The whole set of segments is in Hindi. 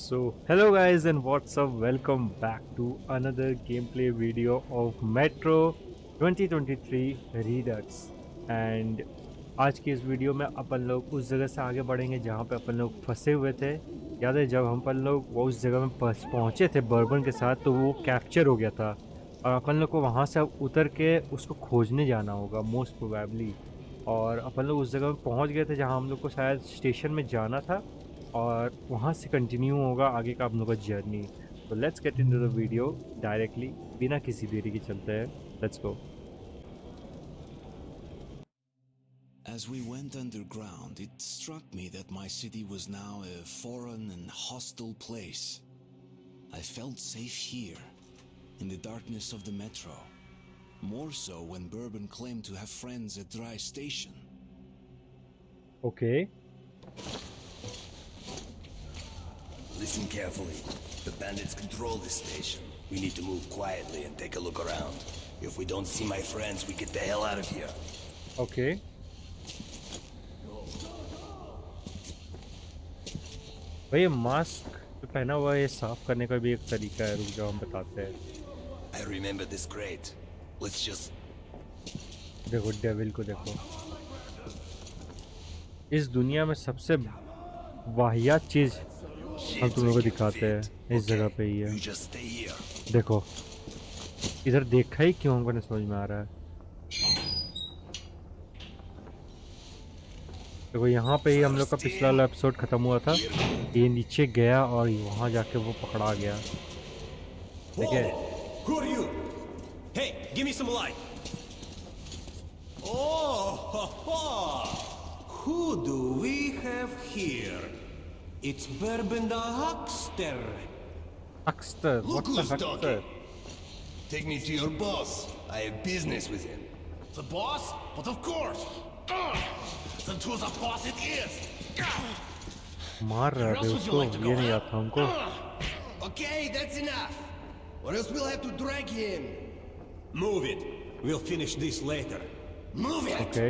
So, hello guys and what's up? Welcome back to another gameplay video of Metro 2023 Redux. And आज की इस वीडियो में अपन लोग उस जगह से आगे बढ़ेंगे जहाँ पे अपन लोग फंसे हुए थे। याद है जब हम अपन लोग वो उस जगह में पहुँचे थे बर्बन के साथ तो वो कैप्चर हो गया था। और अपन लोग को वहाँ से अब उतर के उसको खोजने जाना होगा मोस्ट प्रोबेबली और अपन लोग उस जगह में पहुँच गए थे जहाँ हम लोग को शायद स्टेशन में जाना था। और वहाँ से कंटिन्यू होगा आगे का आप लोगों का जर्नी तो let's get in the video directly बिना किसी देरी के चलते हैं let's go As we went underground, it struck me that my city was now a foreign and hostile place. I felt safe here, in the darkness of the metro. More so when Bourbon claimed to have friends at Dry Station. Okay Listen carefully. The bandits control this station. We need to move quietly and take a look around. If we don't see my friends, we get the hell out of here. Okay भाई ये मास्क जो पहना हुआ है ये साफ करने का भी एक तरीका है रुक जाओ हम बताते हैं I remember this crate. Let's just... देखो डेविल को देखो इस दुनिया में सबसे वाहियात चीज हम तुम लोगों को दिखाते हैं इस जगह पे ही है. देखो इधर देखा ही क्यों हमको समझ में आ रहा है देखो यहाँ पे ही हम लोग का पिछला वाला एपिसोड खत्म हुआ था ये नीचे गया और वहाँ जाके वो पकड़ा गया ठीक है Who. Oh, do we have here? It's Bourbon the Huckster. अक्सर Look what the who's Huckster? talking. Take me to your boss. I have business with him. The boss? But of course. Ugh. Then to the boss it is. मार रहा Where थे else would you उसको like to go, ये नहीं huh? आता हमको Okay, that's enough. Or else we'll have to drag him. Move it. We'll finish this later. Move it! Okay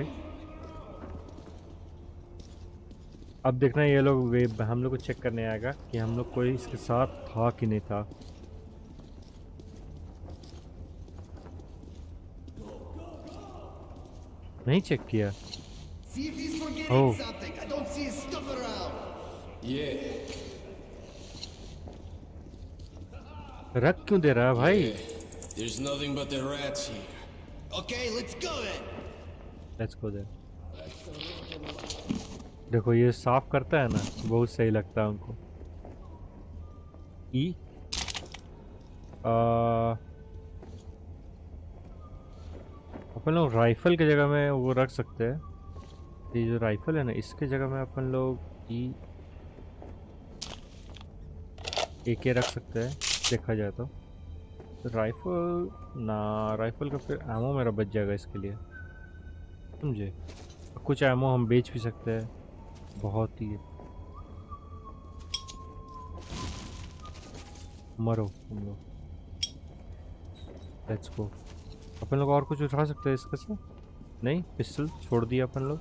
अब देखना ये लोग वे हम लोग को चेक करने आएगा कि हम लोग कोई इसके साथ था कि नहीं था नहीं चेक किया ओ। oh। रख क्यों दे रहा भाई There's nothing. Okay, let's go then. Let's go there. देखो, ये साफ़ करता है ना बहुत सही लगता है उनको। ई? अपन लोग राइफल की जगह में वो रख सकते हैं। ये जो राइफल है ना, इसके जगह में अपन लोग ई ए के रख सकते हैं, देखा जाए तो। राइफल, ना, राइफल का फिर एमो मेरा बच जाएगा इसके लिए। समझे? कुछ एमो हम बेच भी सकते हैं। बहुत ही मरो हम लोग। लेट्स गो अपन लोग और कुछ उठा सकते हैं इसके से नहीं पिस्टल छोड़ दिया अपन लोग।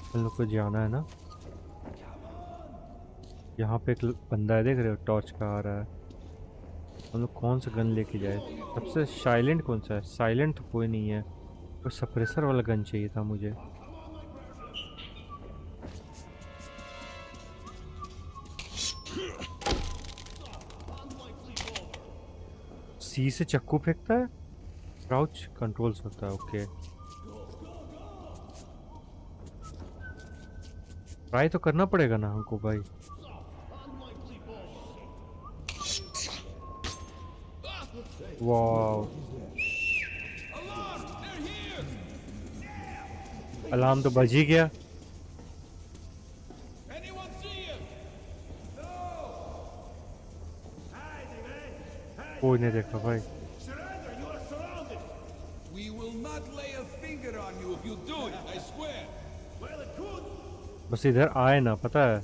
अपन लोग को जाना है ना? यहाँ पे एक बंदा है, देख रहे हो टॉर्च का आ रहा है। हम लोग कौन सा गन लेके जाए? सबसे साइलेंट कौन सा है? साइलेंट तो कोई नहीं है। तो सप्रेसर वाला गन चाहिए था मुझे। सी से चक्कू फेंकता है? क्राउच कंट्रोल्स होता है ओके ट्राई तो करना पड़ेगा ना हमको भाई। Wow. अलार्म तो बज ही गया। कोई नहीं देखा भाई। बस इधर आए ना पता है?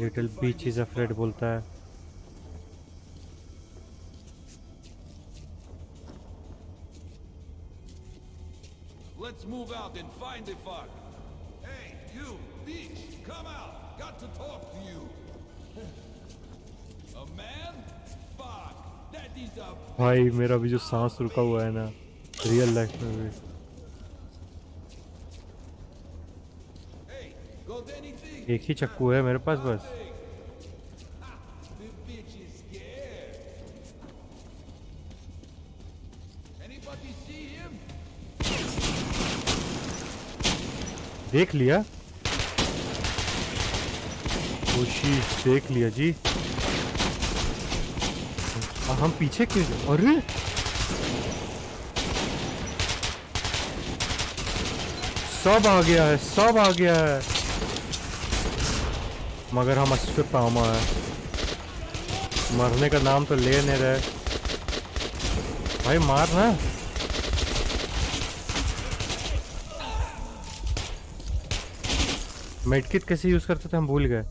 लिटिल बीच इज़ अफ्रेड बोलता है। Find the fuck. Hey, you, bitch, come out. Got to talk to you. A man? Fuck. That is a भाई मेरा भी जो सांस रुका हुआ है ना रियल लाइफ में भी? एक ही चक्कू है मेरे पास बस देख लिया। ओशी देख लिया जी। आ, हम पीछे क्यों अरे! सब आ गया है सब आ गया है। मगर हम अश्वत्थामा है। मरने का नाम तो ले नहीं रहे। भाई मार ना मेडकिट कैसे यूज़ करते थे, हम भूल गए।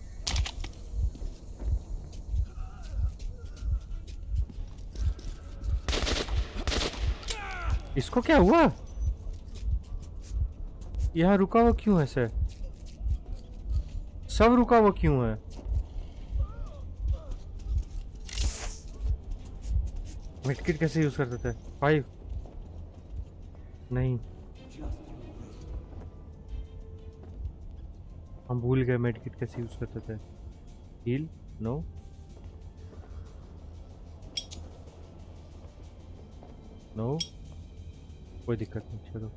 इसको क्या हुआ? यहाँ रुका हुआ क्यों है सर सब रुका हुआ क्यों है? मेडकिट कैसे यूज़ करते थे? फाइव नहीं। हम भूल गए मेडकिट कैसे यूज़ करते थे। हील नो नो कोई दिक्कत नहीं, चलो।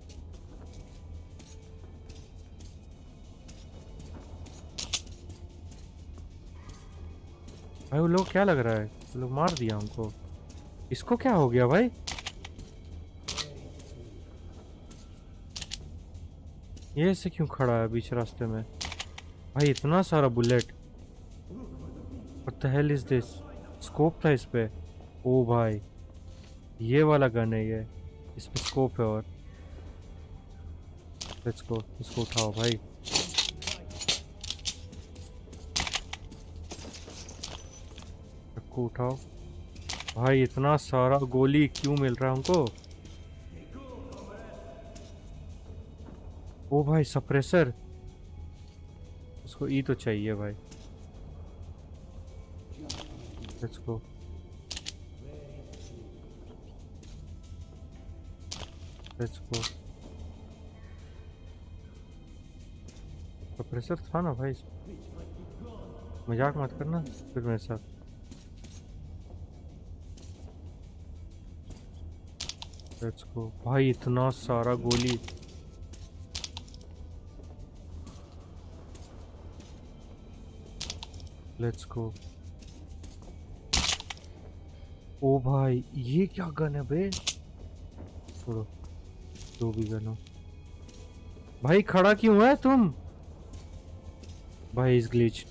भाई, वो लोग क्या लग रहा है? वो लोग मार दिया हमको। इसको क्या हो गया भाई? ये ऐसे क्यों खड़ा है बीच रास्ते में? भाई, इतना सारा bullet. What the hell is this? Scope था इस पे। ओ भाई, ये वाला गन है ये। इसमें स्कोप है और। लेट्स गो इसको उठाओ भाई। उठाओ। भाई, इतना सारा गोली क्यों मिल रहा है हमको? ओ भाई सप्रेसर उसको ई तो चाहिए भाई। Let's go let's go suppressor था ना भाई। मज़ाक मत करना फिर मेरे साथ। लेट्स गो भाई इतना सारा गोली। लेट्स गो ओ भाई, ये क्या गन है बे? छोड़ो जो भी गन हो। भाई, खड़ा क्यों है तुम? भाई इज़ ग्लिच्ड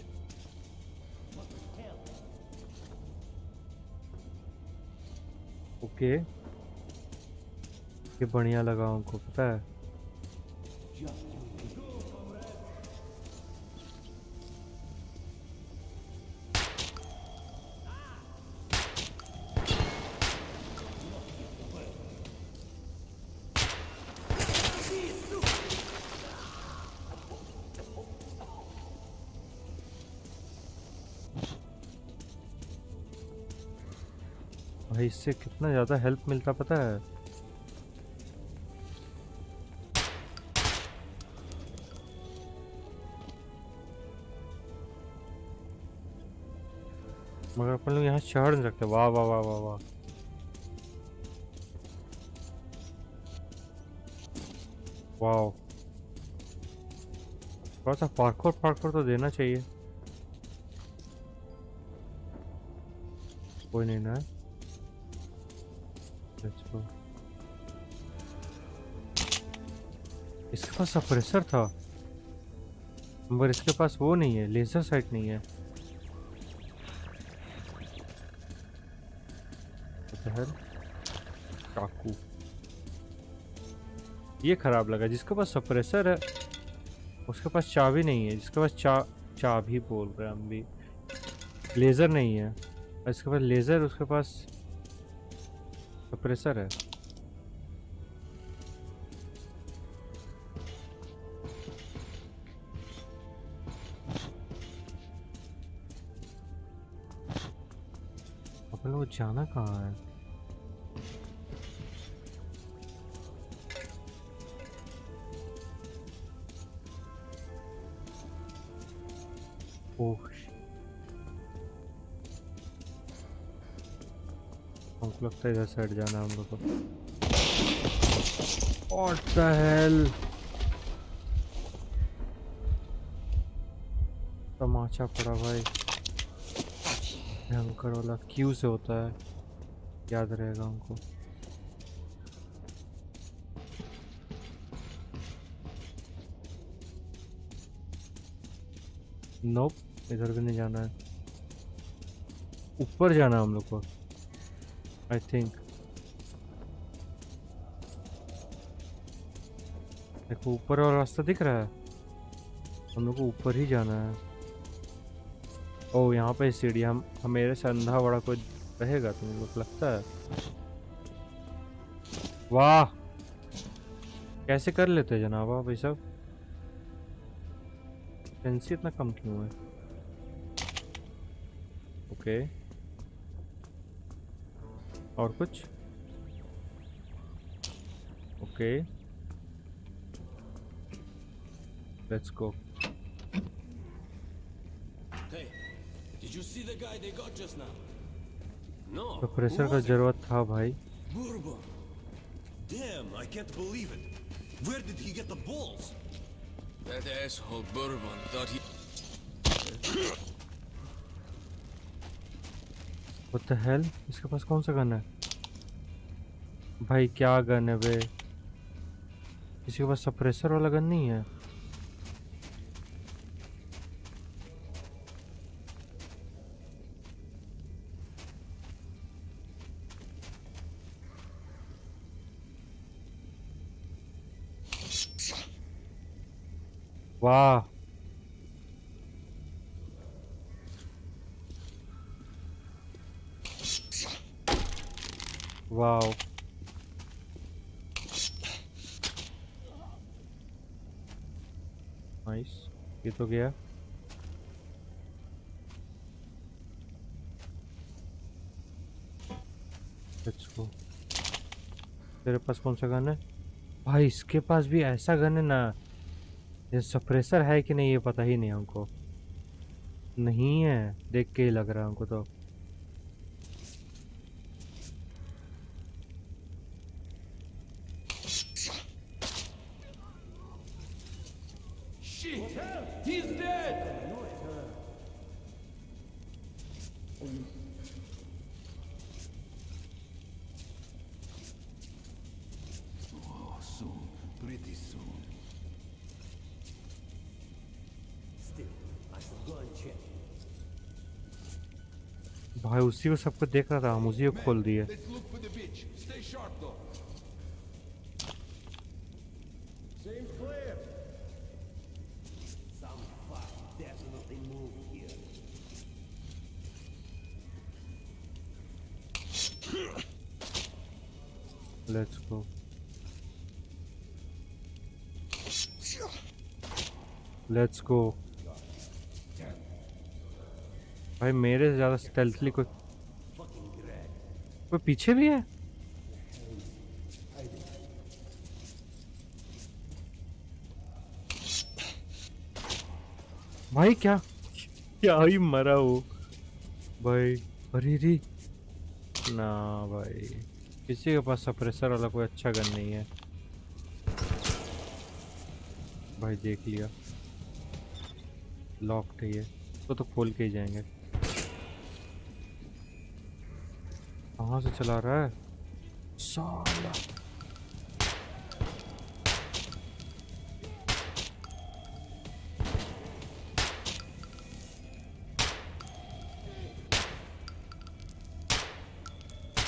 ओके। ये बढ़िया लगा उनको, पता है? इससे कितना ज़्यादा हेल्प मिलता पता है? मगर अपन लोग यहाँ चढ़ नहीं सकते वाह वाह वाह वाह वाह। वाह। थोड़ा सा पार्कोर पार्कोर तो देना चाहिए। कोई नहीं ना इसके पास सप्रेसर था। मगर इसके पास वो नहीं है लेजर साइट नहीं है। चाकू। ये खराब लगा, जिसके पास सप्रेसर है, उसके पास चाबी नहीं है, जिसके पास चा, चाबी बोल रहे हम भी। लेज़र नहीं है, इसके पास लेज़र उसके पास सप्रेसर है। जाना कहाँ है? हमको लगता है इधर साइड जाना हम लोग को? तमाचा पड़ा भाई। भयंकर वाला क्यू से होता है। याद रहेगा हमको नोप इधर भी नहीं जाना है। ऊपर जाना हम लोग को। आई थिंक देखो, ऊपर वाला रास्ता दिख रहा है। हम लोग को ऊपर ही जाना है। ओ, यहाँ पे सीढ़ी हम हम मेरे से अंधा बड़ा कोई रहेगा तुम लोग लगता है। वाह! कैसे कर लेते हैं जनाब आप ये सब? पेंसी इतना कम क्यों है? ओके। और कुछ? Okay. Let's go Hey, did you तो प्रेशर का ज़रूरत था भाई। बुर्बन हेल इसके पास कौन सा गन है? भाई क्या गन है वे? इसके पास सप्रेसर वाला गन नहीं है। वाह। वाओ। नाइस ये तो गया। गो तेरे पास कौन सा गन है? भाई, इसके पास भी ऐसा गन है ना। ये सप्रेसर है कि नहीं ये पता ही नहीं हमको। नहीं है, देख के ही लग रहा है हमको तो। भाई उसी को सबको देख रहा था हम उसी को खोल दिए। Let's look for the bitch. Stay sharp though. Same clear. Some fuck definitely moved here. Let's go let's go भाई, मेरे से ज़्यादा स्टेल्थली कोई कोई पीछे भी है? भाई, क्या? क्या ही मरा वो? भाई, अरे रे ना भाई, किसी के पास सप्रेसर वाला कोई अच्छा गन नहीं है। भाई, देख लिया। लॉक्ड है ये। तो तो खोल के ही जाएँगे। कहाँ से चला रहा है? साला।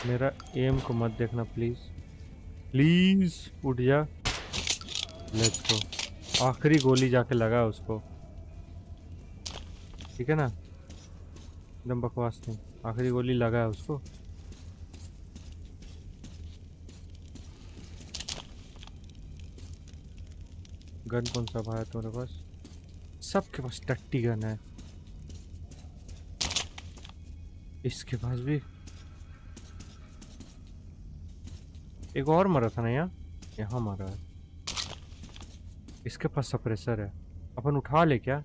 मेरा एम को मत देखना प्लीज़ प्लीज़ उठ जा लेट्स गो आखिरी गोली जाके लगा उसको। ठीक है ना? एकदम बकवास नहीं आखिरी गोली लगा है उसको। गन कौन सा भाई तुम्हारे पास? सबके पास टट्टी गन है। इसके पास भी। एक और मरा था ना यहाँ? यहाँ मरा है। इसके पास सप्रेसर है। अपन उठा ले क्या?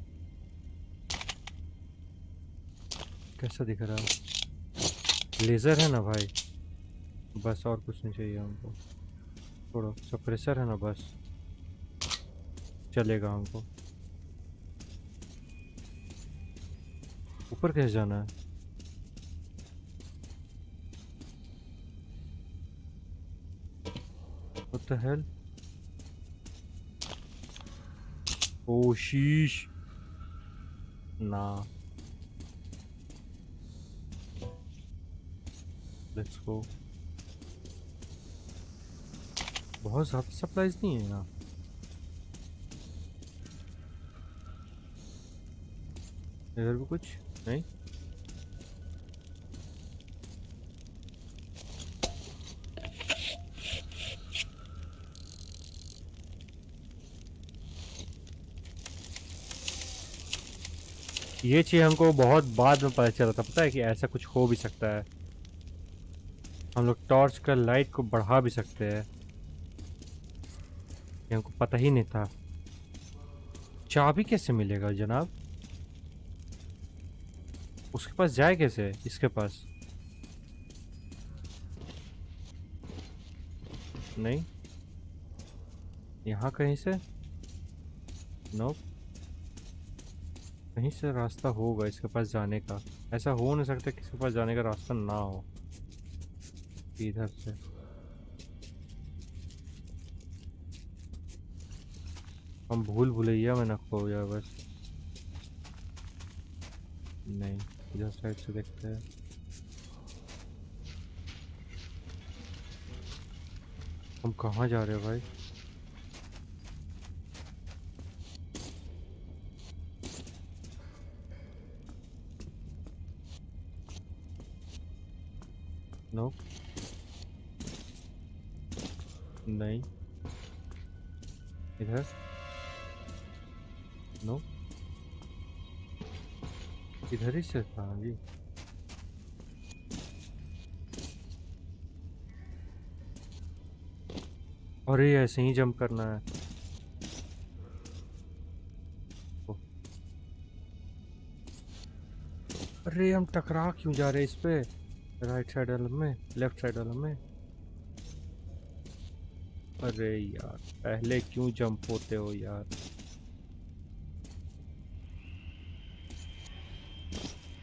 कैसा दिख रहा है? लेज़र है ना भाई? बस और कुछ नहीं चाहिए हमको। थोड़ा सप्रेसर है ना बस। चलेगा हमको ऊपर कैसे जाना है What the hell? Oh, sheesh. Nah. Let's go. बहुत ज़्यादा सप्लाईज नहीं है यहाँ इधर भी कुछ? नहीं? ये चीज़ हमको बहुत बाद में पता चला था। पता है कि ऐसा कुछ हो भी सकता है। हम लोग टॉर्च का लाइट को बढ़ा भी सकते हैं। हमको पता ही नहीं था। चाबी कैसे मिलेगा जनाब? उसके पास जाए कैसे? इसके पास। नहीं। यहाँ कहीं से? नो कहीं से रास्ता होगा इसके पास जाने का। ऐसा हो नहीं सकता किसी के पास जाने का रास्ता ना हो। इधर से। हम भूल भुलैया में न खो जाए बस। नहीं। इधर साइड से देखते हैं हम कहाँ जा रहे हैं भाई? नो नहीं। इधर? नो इधर ही से? था और ये ऐसे ही जंप करना है। अरे हम टकरा क्यों जा रहे हैं इस पे? राइट साइड वाले में लेफ़्ट साइड वाले में। अरे यार, पहले क्यों जंप होते हो यार?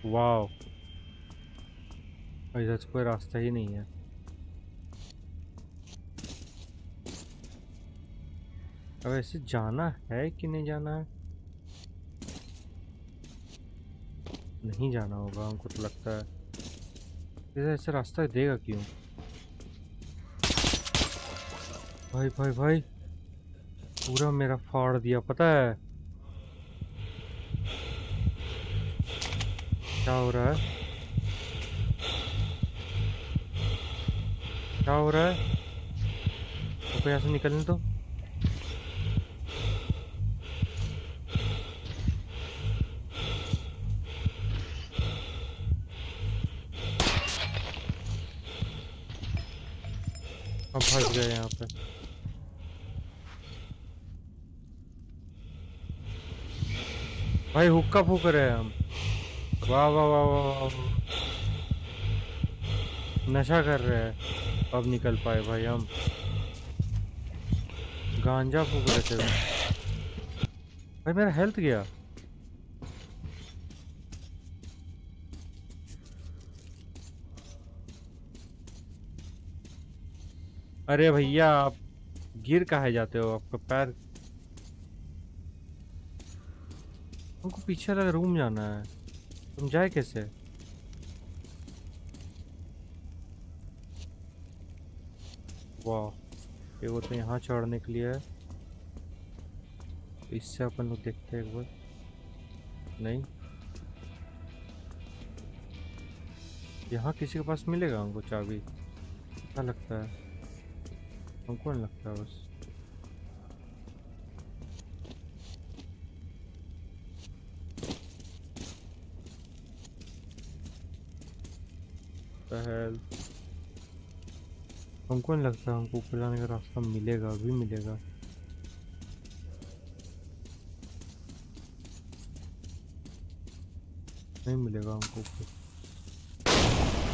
वाह इधर से कोई रास्ता ही नहीं है। अब ऐसे जाना है कि नहीं जाना है? नहीं जाना होगा, हमको तो लगता है। इधर ऐसे रास्ता देगा क्यों? भाई भाई भाई, पूरा मेरा फाड़ दिया, पता है? क्या हो रहा है? क्या हो रहा है? तो यहाँ से निकलने तो हम फंस गए यहाँ पे। भाई हुक्का फूक रहे हैं हम। वाह वाह वाह वाह। नशा कर रहे हैं। अब निकल पाए भाई हम। गांजा फूक रहे थे। भाई मेरा हेल्थ गया। अरे भैया, आप गिर कहा जाते हो? आपका पैर हमको पीछे वाला रूम जाना है। तुम जाए कैसे? वाह, ये वो तो यहाँ चढ़ने के लिए है। इससे अपन लोग देखते हैं एक बार। नहीं? यहाँ किसी के पास मिलेगा हमको चाबी? क्या लगता है? हमको नहीं लगता है बस। The hell हमको नहीं लगता हमको ऊपर जाने का रास्ता मिलेगा अभी मिलेगा। नहीं मिलेगा हमको ऊपर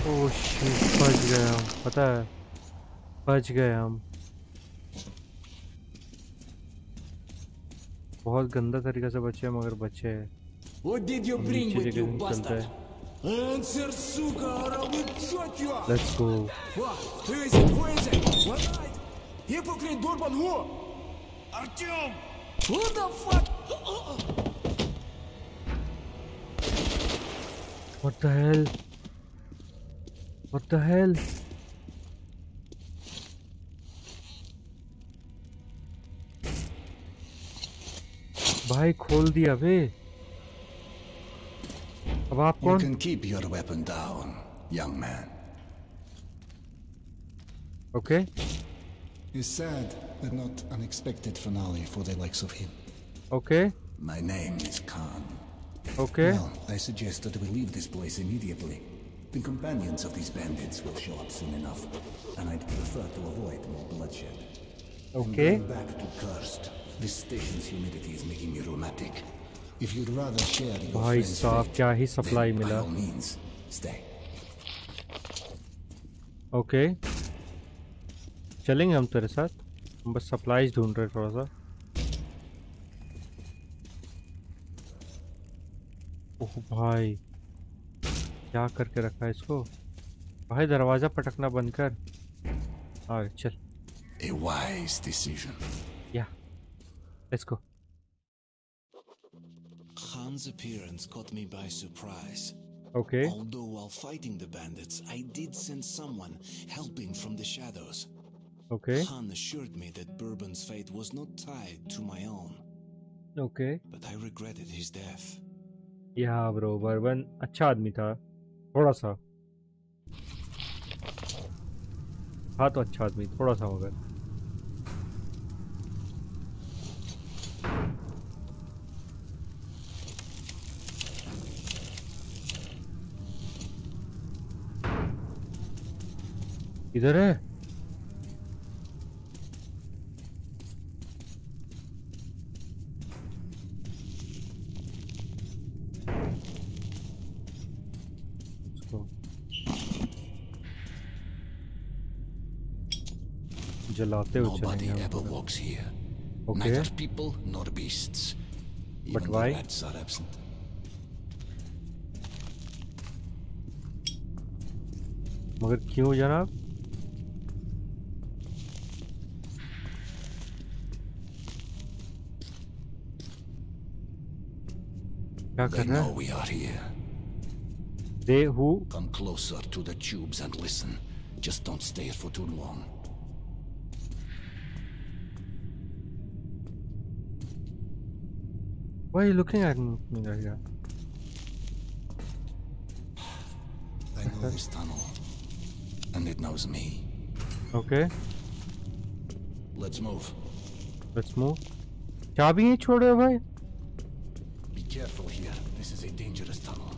ओह शिट बच गए हम। पता है? बच गए हम। बहुत गंदा तरीके से बचे हैं मगर बचे। हैं What did you हम bring नीचे with लेके you, bastard? Answer, suka, or I will shot you up! Let's go What? Who is it? Who is it? What night? Hypocrite Durban who? Artyom! Who the fuck? What the hell? What the hell? भाई खोल दिया बे अब आप You कौन can keep your weapon down, young man. Okay It's sad, but not unexpected finale for the likes of him. Okay My name is Khan. Okay Well, I suggest that we leave this place immediately. The companions of these bandits will show up soon enough, and I'd prefer to avoid more bloodshed. I'm okay going back to Cursed. This station's humidity is making me rheumatic. If you'd rather share your भाई साहब क्या ही सप्लाई मिला. ओके चलेंगे हम तेरे साथ? हम बस सप्लाईज ढूंढ रहे थोड़ा सा ओह भाई क्या करके रखा है इसको? भाई दरवाज़ा पटकना बंद कर। अरे चल। A wise decision. या let's go Khan's appearance caught me by surprise. Okay Although while fighting the bandits, I did sense someone helping from the shadows. Okay Khan assured me that Bourbon's fate was not tied to my own, okay but I regretted his death. Yeah bro Bourbon अच्छा आदमी था थोड़ा सा था तो अच्छा आदमी थोड़ा सा मगर इधर है जलाते हुए Nobody चलेंगे ever हम walks here. Okay Neither people nor beasts. But Even why? the rats are absent. मगर क्यों जनाब क्या They कर रहा know है we are here. They who Come closer to the tubes and listen. Just don't stay for too long. Why are you looking at me like that? I know this tunnel. And it knows me. Okay, Let's move. let's move. चाबी नहीं छोड़ रहे हो भाई Be careful here. This is a dangerous tunnel.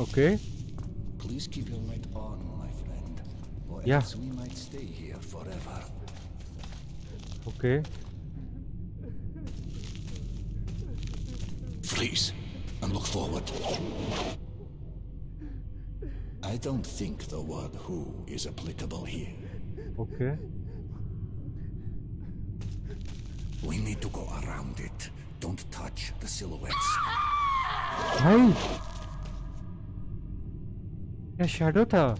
Okay, Please keep your light on, my friend. Or Yeah. else we might stay here forever. okay. Freeze and look forward. I don't think the word who is applicable here. Okay. We need to go around it. Don't touch the silhouettes. Hey! Yeah, shadow tha.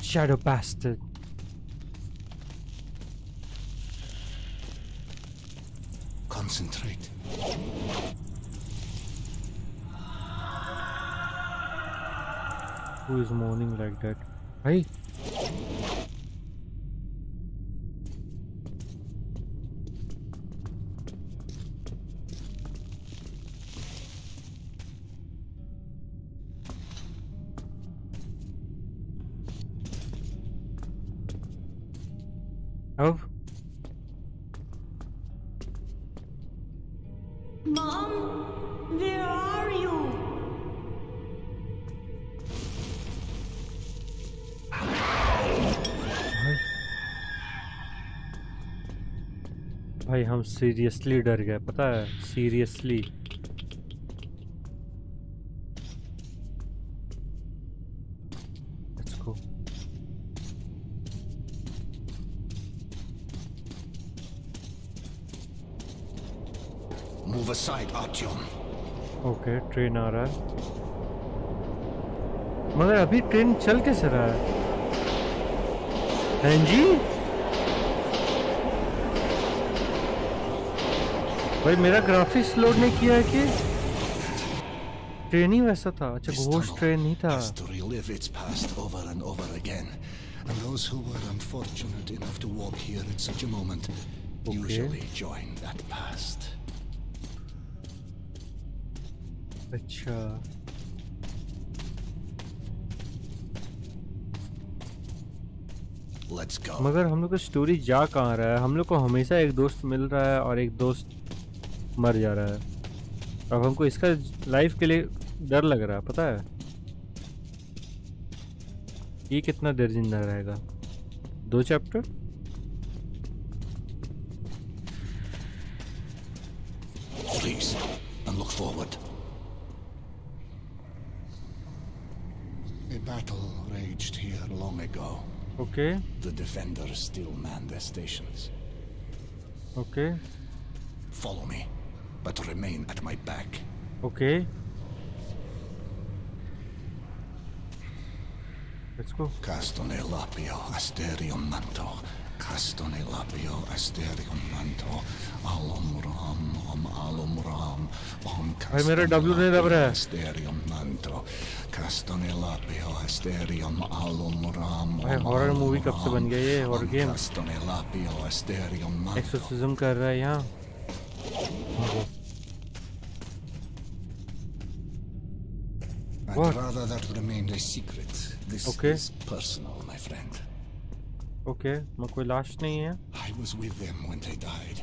Shadow bastard. Concentrate. Who is moaning like that? Hey! हम सीरियसली डर गए पता है? Seriously let's go Move aside, Artyom. Okay train आ रहा है. मगर अभी ट्रेन चल कैसे रहा है? हैं जी? भाई मेरा ग्राफिक्स लोड नहीं किया है कि? ट्रेन ही वैसा था। अच्छा घोष ट्रेन नहीं था। इट्स अच्छा। मगर हम लोग का स्टोरी जा कहा रहा है? हम लोग को हमेशा एक दोस्त मिल रहा है और एक दोस्त मर जा रहा है अब हमको इसका लाइफ के लिए डर लग रहा है पता है ये कितना देर ज़िंदा रहेगा दो chapter Please, and look forward. A battle raged here long ago. Okay The defenders still man their stations. Okay Follow me, but remain at my back. Okay let's go Castone lapio asterion manto. Castone lapio asterion manto. Alum ram, om alum ram, om भाई मेरा W नहीं दब रहा है। Asterion manto. Castone lapio asterion alum ram. भाई om हॉरर alum मूवी कब से बन ram, गया ये horror om game Castone lapio asterion manto. Exorcism कर रहा है यहाँ I'd What? rather that remained a secret. This Okay. is personal, my friend. Okay मैं कोई लाश नहीं है I was with them when they died.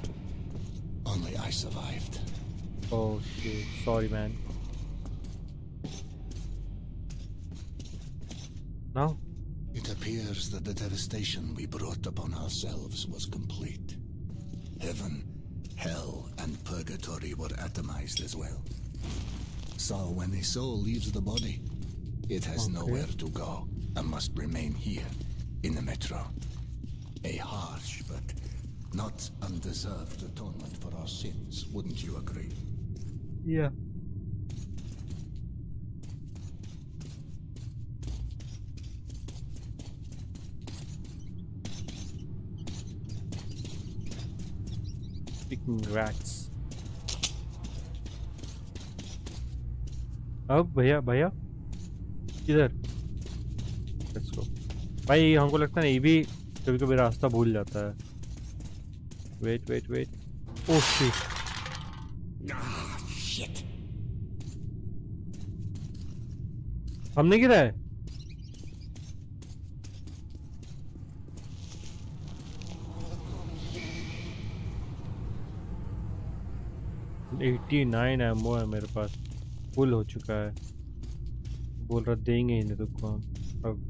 Only I survived. Okay sorry man now It appears that the devastation we brought upon ourselves was complete. Heaven, hell, and purgatory were atomized as well. So when the soul leaves the body, it has nowhere to go and must remain here in the metro. A harsh but not undeserved atonement for our sins, wouldn't you agree? या rats. अब भैया भैया? किधर? लेट्स गो भाई हमको लगता है ना ये भी कभी कभी रास्ता भूल जाता है। Wait wait wait oh shit Shit. हमने गिरा है? एट्टी नाइन एमओ है मेरे पास। फुल हो चुका है। बोल रहा, देंगे ही नहीं तुमको हम अब।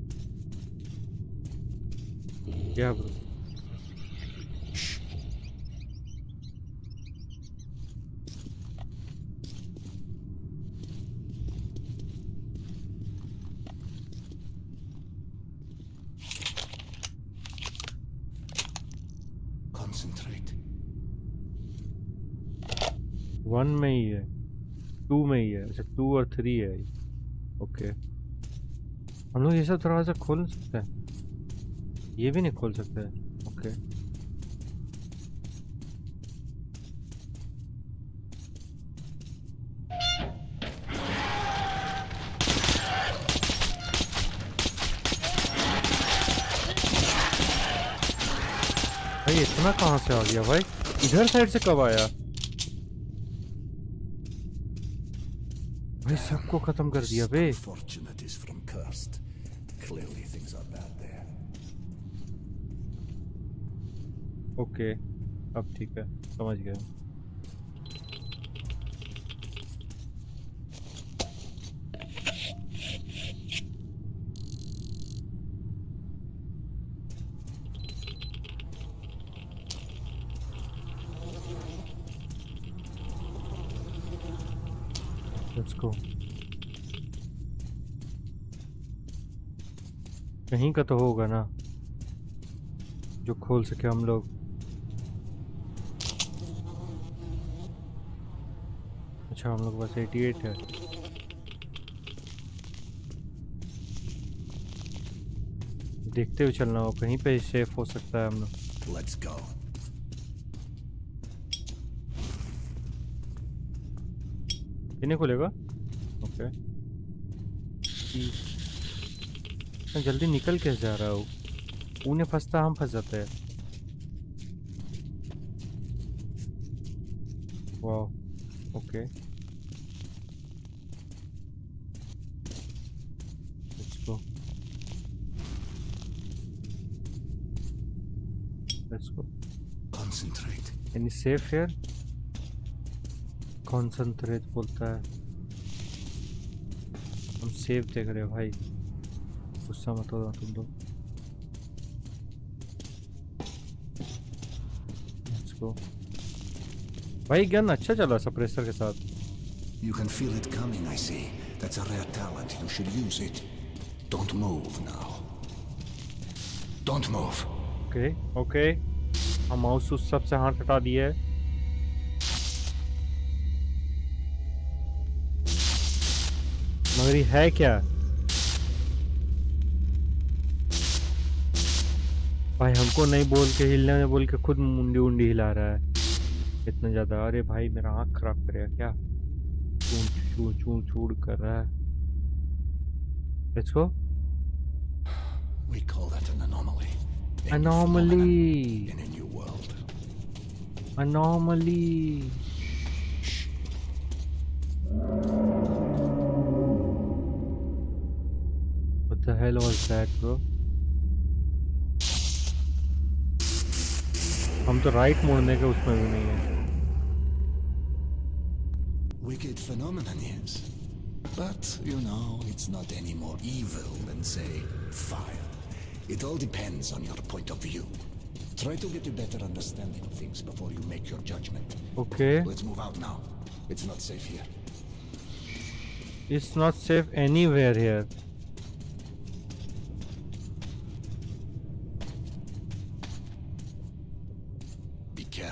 क्या ब्रो Concentrate. वन में ही है टू में ही है अच्छा टू और थ्री है ओके हम लोग ये सब थोड़ा सा खोल सकते हैं? ये भी नहीं खोल सकते ओके भाई, इतना कहाँ से आ गया भाई? इधर साइड से कब आया? भाई सबको खत्म कर दिया बे. ओके अब ठीक है समझ गया लेट्स गो कहीं का तो होगा ना जो खोल सके हम लोग। अच्छा हम लोग बस 88 है। देखते हुए चलना हो कहीं पे सेफ़ हो सकता है हम लोग। Let's go. इन्हें खोलेगा ओके मैं जल्दी निकल कैसे जा रहा हूँ? उन्हें फंसता हम फंस जाते हैं। वाह okay. Let's go let's go Concentrate. Any safe here concentrate बोलता है। हम सेफ़ देख रहे हो भाई। गुस्सा मत हो तुम लोग लेट्स गो भाई गन अच्छा चला सप्रेसर के साथ You can feel it coming, I see. That's a rare talent. You should use it. Don't move now. Don't move. Okay okay हम माउस उस सबसे हाथ हटा दिए मगर ये है क्या भाई हमको नहीं बोल के हिलने में बोल के खुद मुंडी उंडी हिला रहा है इतना ज़्यादा अरे भाई मेरा आँख खराब करेगा क्या चूं चूं चूं चूड़ कर रहा है गो We call that an anomaly. Anomaly. In a new world. anomaly What the hell was that, bro? हम तो राइट मोड़ने के उसमें भी नहीं है Wicked phenomenon, yes. But, you know, it's not any more evil than, say, fire. It all depends on your point of view. Try to get a better understanding of things before you make your judgment. Okay Let's move out now. It's not safe here. It's not safe anywhere here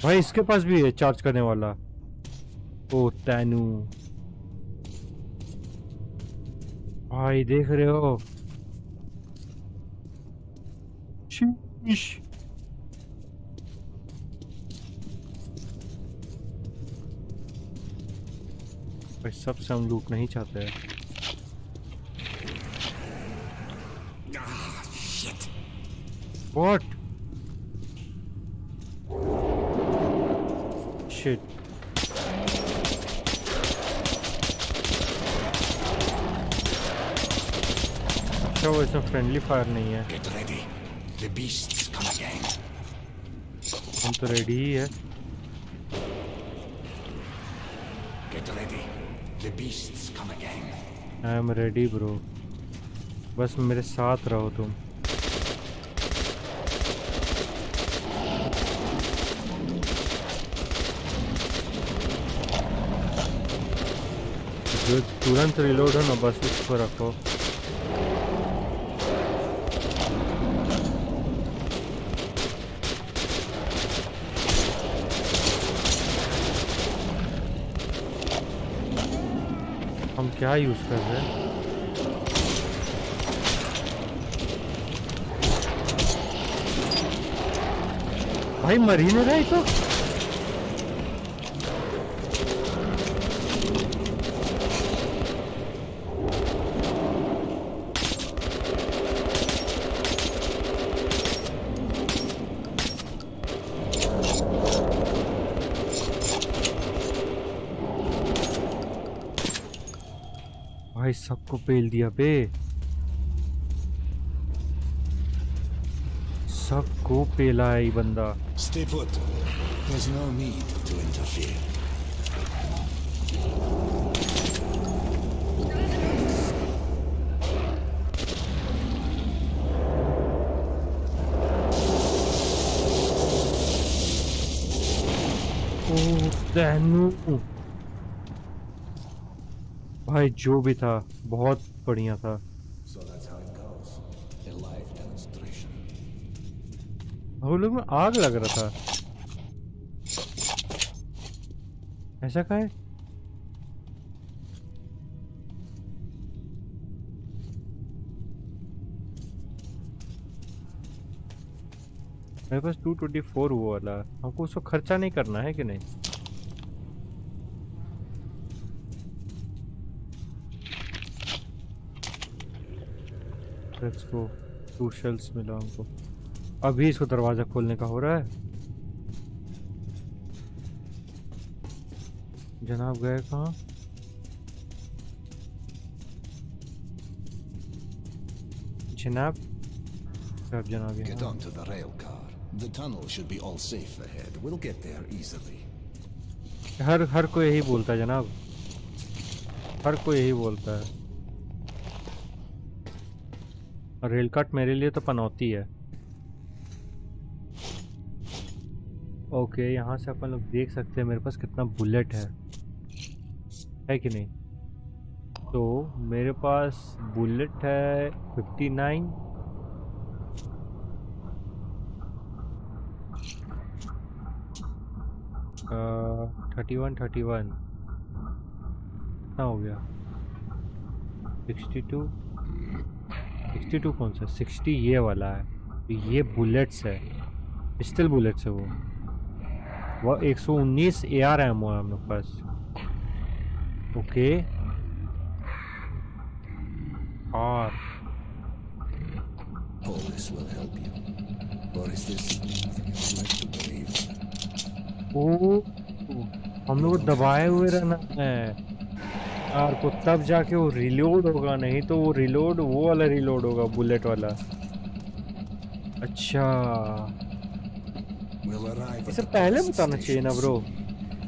भाई इसके पास भी है चार्ज करने वाला। ओ तैनू। भाई देख रहे हो। शीश। भाई सबसे हम लूट नहीं चाहते हैं। Ah. What? Shit. अच्छा वो इसमें फ्रेंडली फायर नहीं है Get ready. The beasts come again. हम तो रेडी ही है Get ready. The beasts come again. I am ready bro बस मेरे साथ रहो तुम तुरंत रिलोड हो ना बस उसको रखो हम क्या यूज़ कर रहे हैं भाई मर ही नहीं तो भाई सबको पेल दिया बे सबको पेला है ये बंदा Stay put. There's no need to interfere. ओह तैनू भाई जो भी था बहुत बढ़िया था. वो लोग में आग लग रहा था। ऐसा का है? मेरे पास 224 वो वाला। हमको उसको खर्चा नहीं करना है कि नहीं? लेट्स गो टू शेल्स मिला हमको अभी इसको दरवाज़ा खोलने का हो रहा है? जनाब गए कहाँ? जनाब? अब जनाब Get onto the rail car. The tunnel should be all safe ahead. We'll get there easily. हर हर कोई यही बोलता है जनाब। हर कोई यही बोलता है। और कट मेरे लिए तो पनौती है। ओके, यहाँ से अपन लोग देख सकते हैं मेरे पास कितना बुलेट है। है कि नहीं? तो मेरे पास बुलेट है 59 थर्टी वन थर्टी वन। कितना हो गया? Sixty two. सिक्सटी टू कौन सा सिक्सटी ये वाला है। तो ये बुलेट्स है। पिस्टल बुलेट्स है वो। वो एक सौ उन्नीस ए आर एम है हम लोग पास। ओके और All this will help you. Or is this something you'd like to believe? ओ हम लोग को दबाए हुए रहना है। कार को तब जाके वो रिलोड होगा नहीं तो वो रिलोड वो वाला रिलोड होगा बुलेट वाला अच्छा इसे पहले बताना चाहिए ना bro.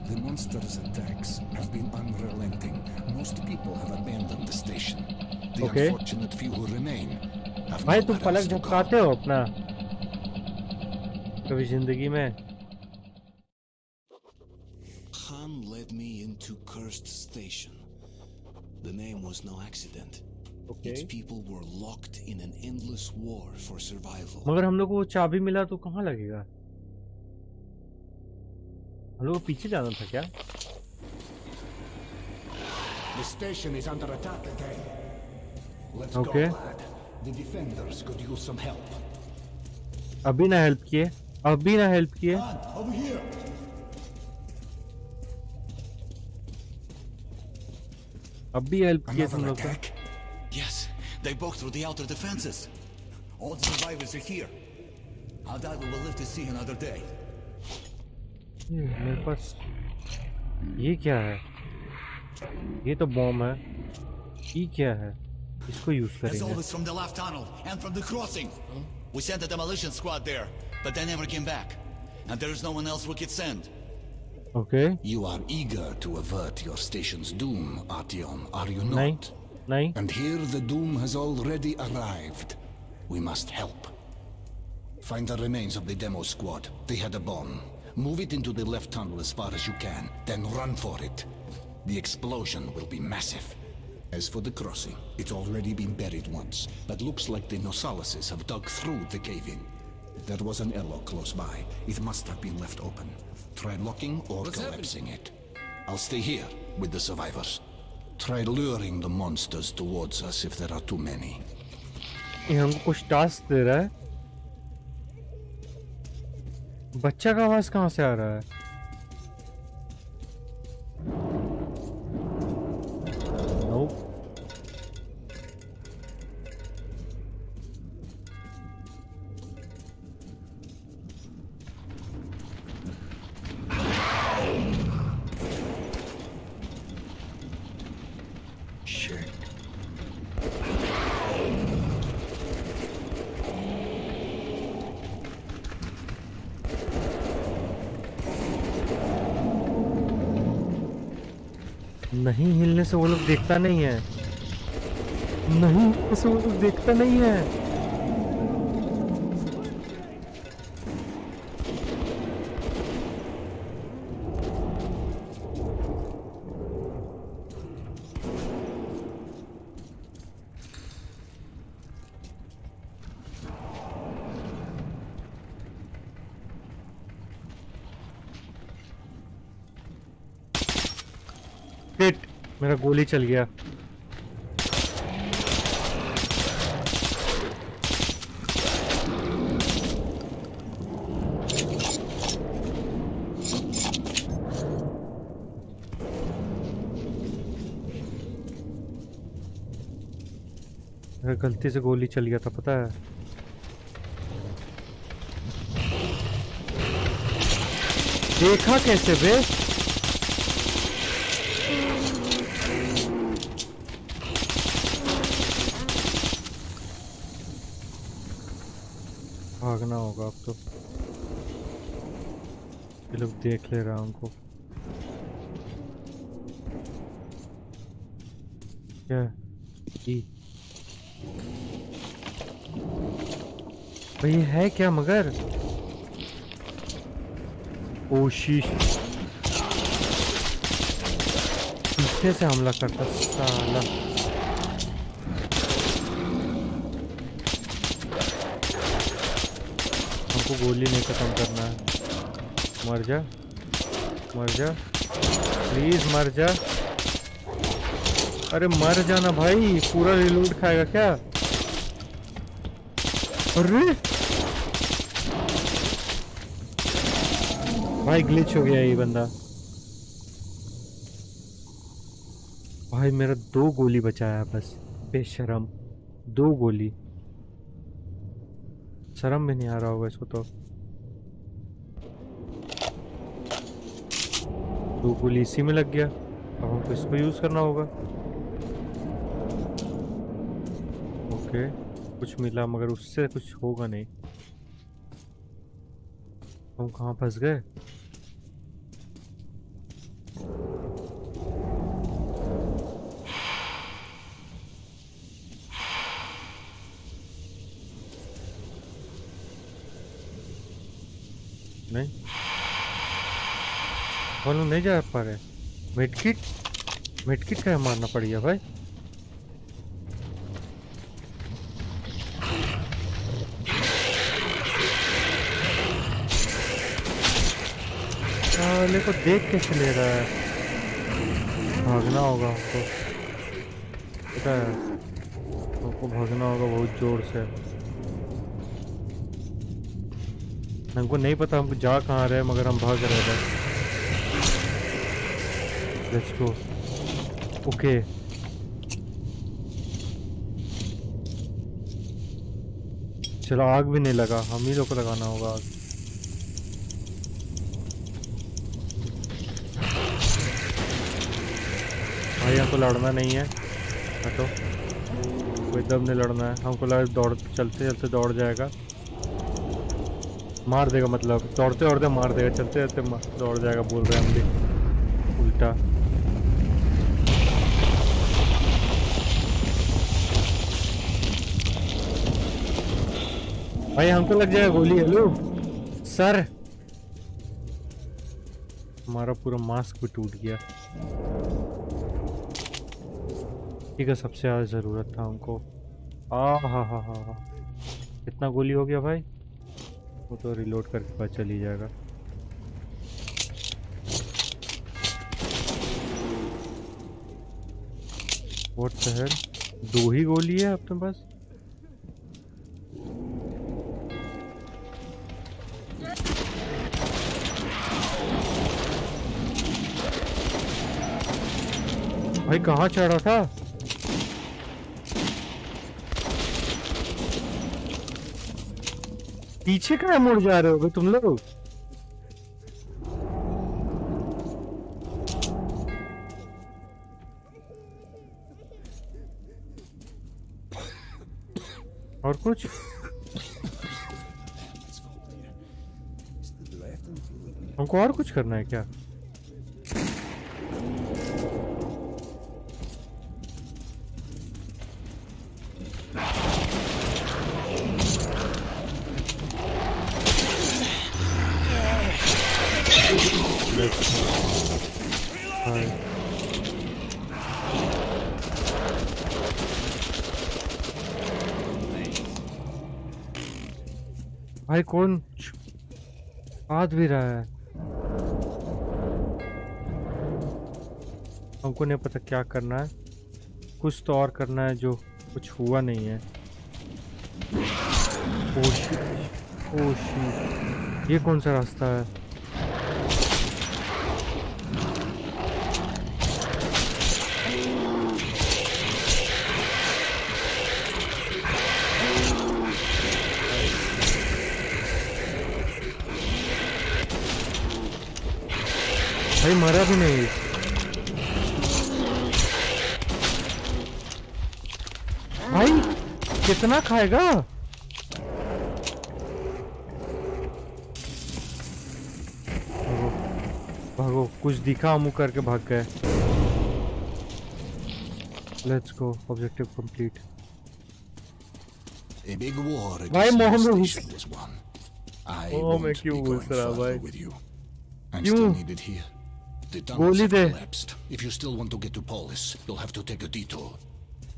The monster's attacks have been unrelenting. Most people have abandoned the station. The Okay. unfortunate few who remain have भाई तुम पलक. झपकाते हो अपना कभी ज़िंदगी में Khan led me into Cursed Station. The name was no accident. Its people were locked in an endless war for survival. मगर हम लोग को वो चाबी मिला तो कहाँ लगेगा हम लोग को पीछे जाना था क्या The station is under attack again. Let's Okay. go, lad. The defenders could use some help. अभी ना हेल्प किए अभी ना हेल्प किए over here. अभी हेल्प किए तुम Another लोग को attack. Yes, they broke through the outer defenses. All the survivors are here. How that we will live to see another day. ये मेरे पास ये क्या है ये तो बॉम्ब है ये क्या है इसको यूज As करेंगे always from the left tunnel and from the crossing. We sent a demolition squad there, but they never came back. And there is no one else we could send. Okay. You are eager to avert your station's doom, Artyom, are you not? And here the doom has already arrived. We must help. Find the remains of the demo squad. They had a bomb. Move it into the left tunnel as far as you can, then run for it. The explosion will be massive. As for the crossing, it's already been buried once, but looks like the Nosalises have dug through the cave-in. There was an airlock close by. It must have been left open. Try locking or collapsing it. I'll stay here with the survivors. Try luring the monsters towards us if there are too many. ये हमको कुछ टास्क दे रहा है बच्चा का आवाज कहाँ से आ रहा है Nope. नहीं हिलने से वो लोग देखता नहीं है। नहीं हिलने से वो लोग देखता नहीं है शिट मेरा गोली चल गया। गलती से गोली चल गया था पता है? देखा कैसे बे भागना होगा अब तो ये लोग देख ले रहा हूँ उनको क्या ई भाई है क्या मगर कोशिश पीछे से हमला करता साला हमको गोली नहीं खत्म करना है मर जा। मर जा। प्लीज़ मर जा। अरे मर जाना भाई, पूरा रिलोड खाएगा क्या? अरे! भाई ग्लिच हो गया ये बंदा। भाई मेरा दो गोली बचाया बस, बेशरम। दो गोली। शर्म भी नहीं आ रहा होगा इसको तो। दो गोली इसी में लग गया। अब हमको इसको यूज़ करना होगा। ओके कुछ मिला मगर उससे कुछ होगा नहीं। हम कहाँ फंस गए? नहीं? हम नहीं जा पा रहे। मिडकिट मिडकिट का मारना पड़ेगा भाई। साले को देख कैसे ले रहा है। भागना होगा हमको। पता है, हमको भागना होगा बहुत ज़ोर से। हमको नहीं पता हमको जा कहाँ रहे, मगर हम भाग रहे थे लेट्स गो ओके चलो, आग भी नहीं लगा। हम ही लोग को लगाना होगा आग। भाई, हमको लड़ना नहीं है। हटो। कोई दम नहीं लड़ना है। हमको लगा दौड़, चलते चलते दौड़ जाएगा। मार देगा मतलब। दौड़ते दौड़ते मार देगा। चलते चलते दौड़ जाएगा, बोल रहे हैं हम भी। उल्टा। भाई, हमको लग जाएगा गोली हेलो सर। हमारा पूरा मास्क भी टूट गया। ठीक है, सबसे ज़्यादा ज़रूरत था हमको। आ, हा हा हा हा। कितना गोली हो गया भाई? वो तो रिलोड करके पास चल ही जाएगा। हेल दो ही गोली है अपने पास? भाई, कहाँ चढ़ा था? पीछे कहाँ मुड़ जा रहे हो तुम लोग? और कुछ? हमको और कुछ करना है क्या? हाथ भी रहा है। हमको नहीं पता क्या करना है। कुछ तो और करना है जो कुछ हुआ नहीं है। ओशी। ओ शिट ये कौन सा रास्ता है? भाई मरा भी नहीं भाई कितना खाएगा भागो भागो कुछ दिखा मुँह करके भाग गए let's go objective complete A big war against station was. I Oh, won't be going further with you. I'm still needed here. The tunnels गोली have they. collapsed. If you still want to get to Polis, you'll have to take a detour.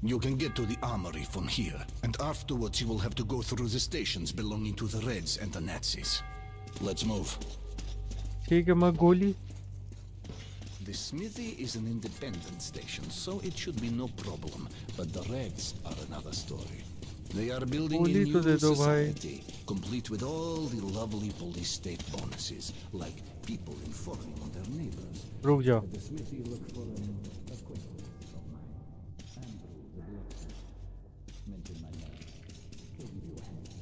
You can get to the armory from here, and afterwards you will have to go through the stations belonging to the Reds and the Nazis. Let's move. ठीक है मैं गोली The smithy is an independent station, so it should be no problem. But the Reds are another story. They are building a तो new society, complete with all the lovely police state bonuses, like people informing on their neighbors. रुक जाओ.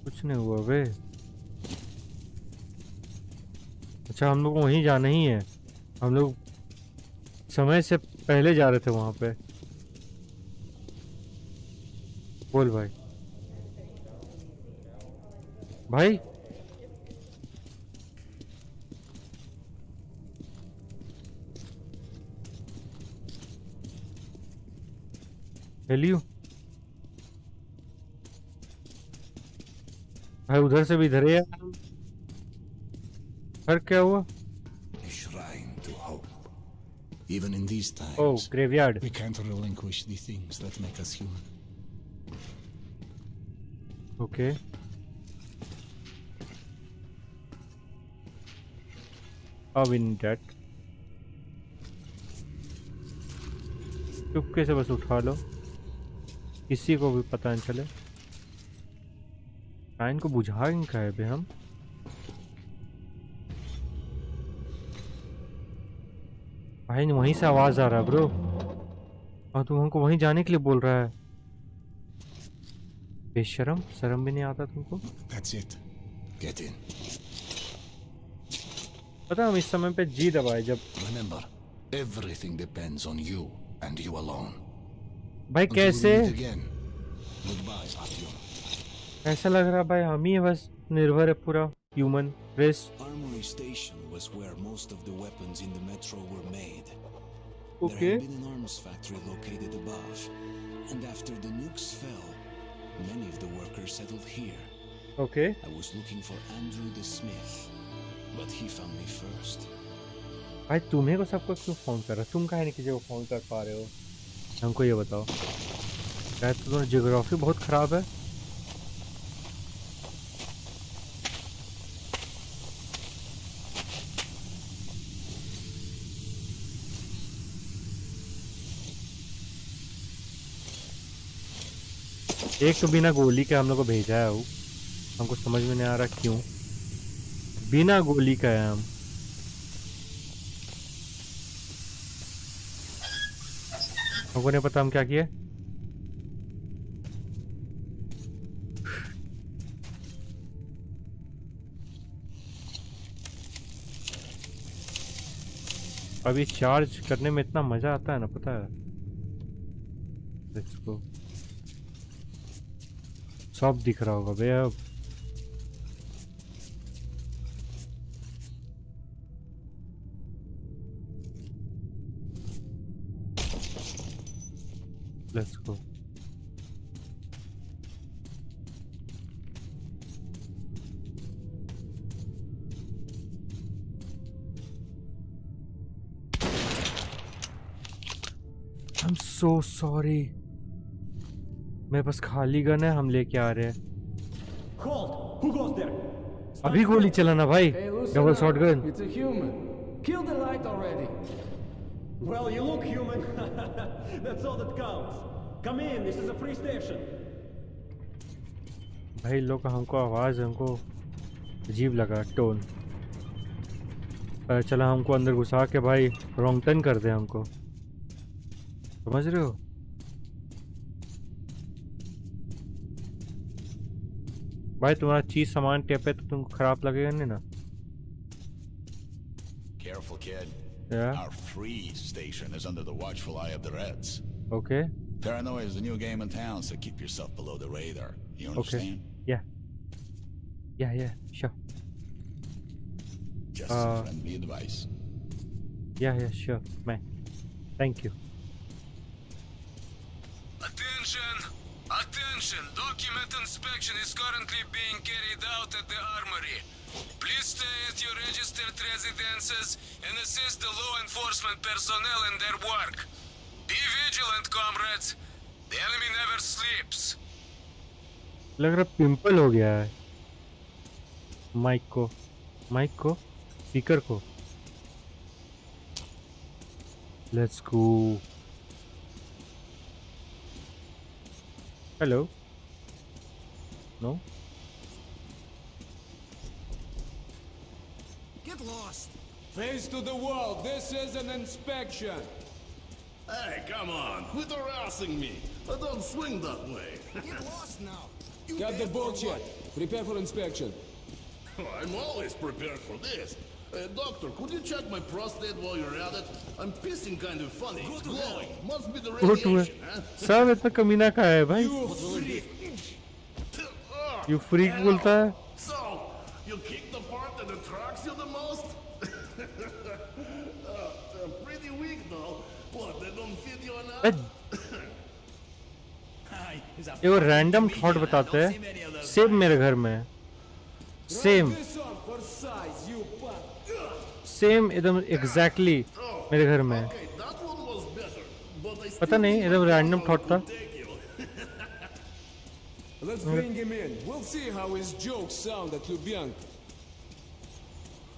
कुछ नहीं हुआ बे अच्छा हम लोग वहीं जाना ही है हम लोग समय से पहले जा रहे थे वहाँ पे बोल भाई भाई हेलियो भाई उधर से भी इधर ही है फिर क्या हुआ. Even in these times, oh graveyard we can't relinquish the things that make us human. Okay अब इन डेट चुपके से बस उठा लो। किसी को भी पता नहीं चले। लाइन को बुझा इनका है बे हम। भाई वहीं से आवाज़ आ रहा है ब्रो और तुम हमको वहीं जाने के लिए बोल रहा है। बेशरम, शर्म भी नहीं आता तुमको? That's it. Get in. पता है हम इस समय पे जी दबाए जब Remember, everything depends on you and you alone. भाई Until कैसे we meet again. Goodbye, Artyom. ऐसा लग रहा है भाई हम ही बस निर्भर है पूरा human race Armory Station was where most of the weapons in the metro were made. Okay. There had been an arms factory located above, and after the nukes fell, many of the workers settled here. Okay I was looking for Andrew the Smith, But he found me first. भाई तुम्हें को सबको क्यों फ़ोन कर रहा तुम काहे नहीं किसी को फ़ोन कर पा रहे हो हमको ये बताओ शायद तुम्हारी जियोग्राफी बहुत खराब है एक तो बिना गोली के हम लोग को भेजा है वो हमको समझ में नहीं आ रहा क्यों बिना गोली का है हम। हमको नहीं पता हम क्या किए? अभी चार्ज करने में इतना मज़ा आता है ना, पता है? Go. सब दिख रहा होगा, भैया। let's go. I'm so sorry. मेरे पास खाली गन है हम लेके आ रहे हैं। अभी गोली चलाना भाई double shotgun. Gun Well, you look human. That's all that counts. Come in, this is a free station. भाई लोग हमको आवाज़ हमको अजीब लगा टोन पता चला हमको अंदर घुसा के भाई रॉन्ग टर्न कर दे हमको समझ रहे हो भाई तुम्हारा चीज़ सामान टेप है तो तुमको खराब लगेगा नहीं ना Yeah. Our free station is under the watchful eye of the Reds. Okay. Paranoia is the new game in town, so keep yourself below the radar. You understand? Okay. Yeah. Yeah, yeah, sure. Just uh, friendly advice. Yeah, yeah, sure, man. Thank you. Attention! Document inspection is currently being carried out at the armory. Please stay at your registered residences and assist the law enforcement personnel in their work. Be vigilant, comrades. The enemy never sleeps. लग रहा पिंपल हो गया है माइक को माइक को स्पीकर को let's go Hello. No? Get lost. Face to the wall. This is an inspection. Hey, come on. Quit harassing me. I don't swing that way. Get lost now. You Got the bullshit. Prepare for inspection. I'm always prepared for this. Uh, doctor, could you check my prostate while you're at it? I'm pissing kind of funny. It's glowing. Must be the radiation, huh? सब इतना कमीना का है भाई You freak. Ah, you freak बोलता है So, you kick the part that attracts you the most? uh, uh, pretty weak though. What, they don't feed you enough? ये वो रैंडम थॉट बताते हैं सेम मेरे घर में सेम सेम एकदम एग्जैक्टली मेरे घर में Okay, that one was better. But I पता still नहीं don't एकदम know random how thought it था could take you. Let's bring him in. We'll see how his jokes sound at Lubyanka.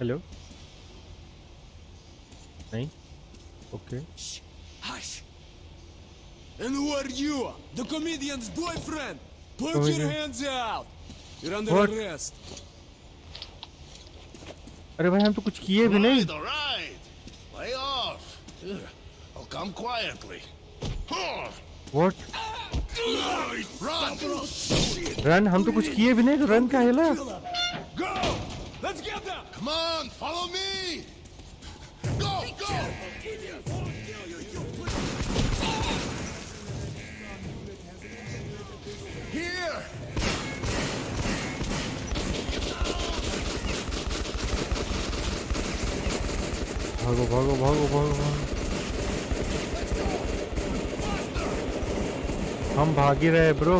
Hello नहीं okay Hush. And who are you? The comedian's boyfriend? Put your Comedian. hands out. You're under What? arrest. अरे भाई हम तो कुछ किए भी नहीं। What? Run. हम तो कुछ किए भी नहीं तो रन का हेला Come on, follow me. भागो भागो भागो भागो भागो हम भाग ही रहे ब्रो!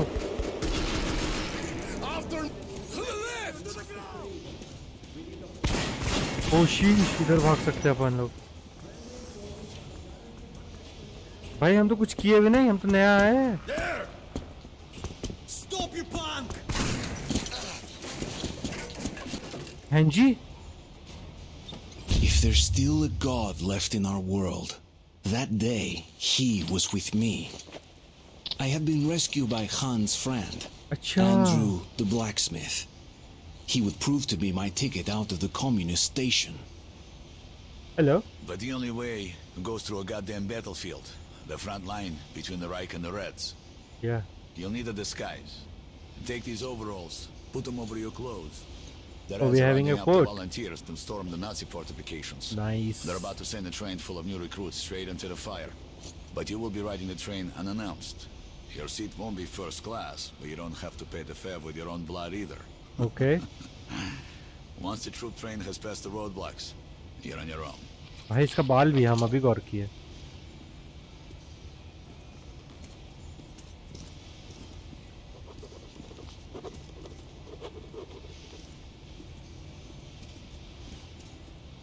कोशिश इधर भाग सकते हैं अपन लोग। भाई हम तो कुछ किए भी नहीं हम तो नया आए हैं। हैं जी? There's still a God left in our world, that day he was with me. I have been rescued by Han's friend, Achoo. Andrew the blacksmith. He would prove to be my ticket out of the communist station. Hello? But the only way goes through a goddamn battlefield. The front line between the Reich and the Reds. Yeah. You'll need a disguise. Take these overalls, put them over your clothes, The Oh, Reds we're are having a rounding up the fort. volunteers to storm the Nazi fortifications. Nice They're about to send a train full of new recruits straight into the fire. But you will be riding the train unannounced. Your seat won't be first class, but you don't have to pay the fare with your own blood either. Okay Once the troop train has passed the roadblocks, you're on your own. भाई इसका बाल भी है, हम अभी गौर किए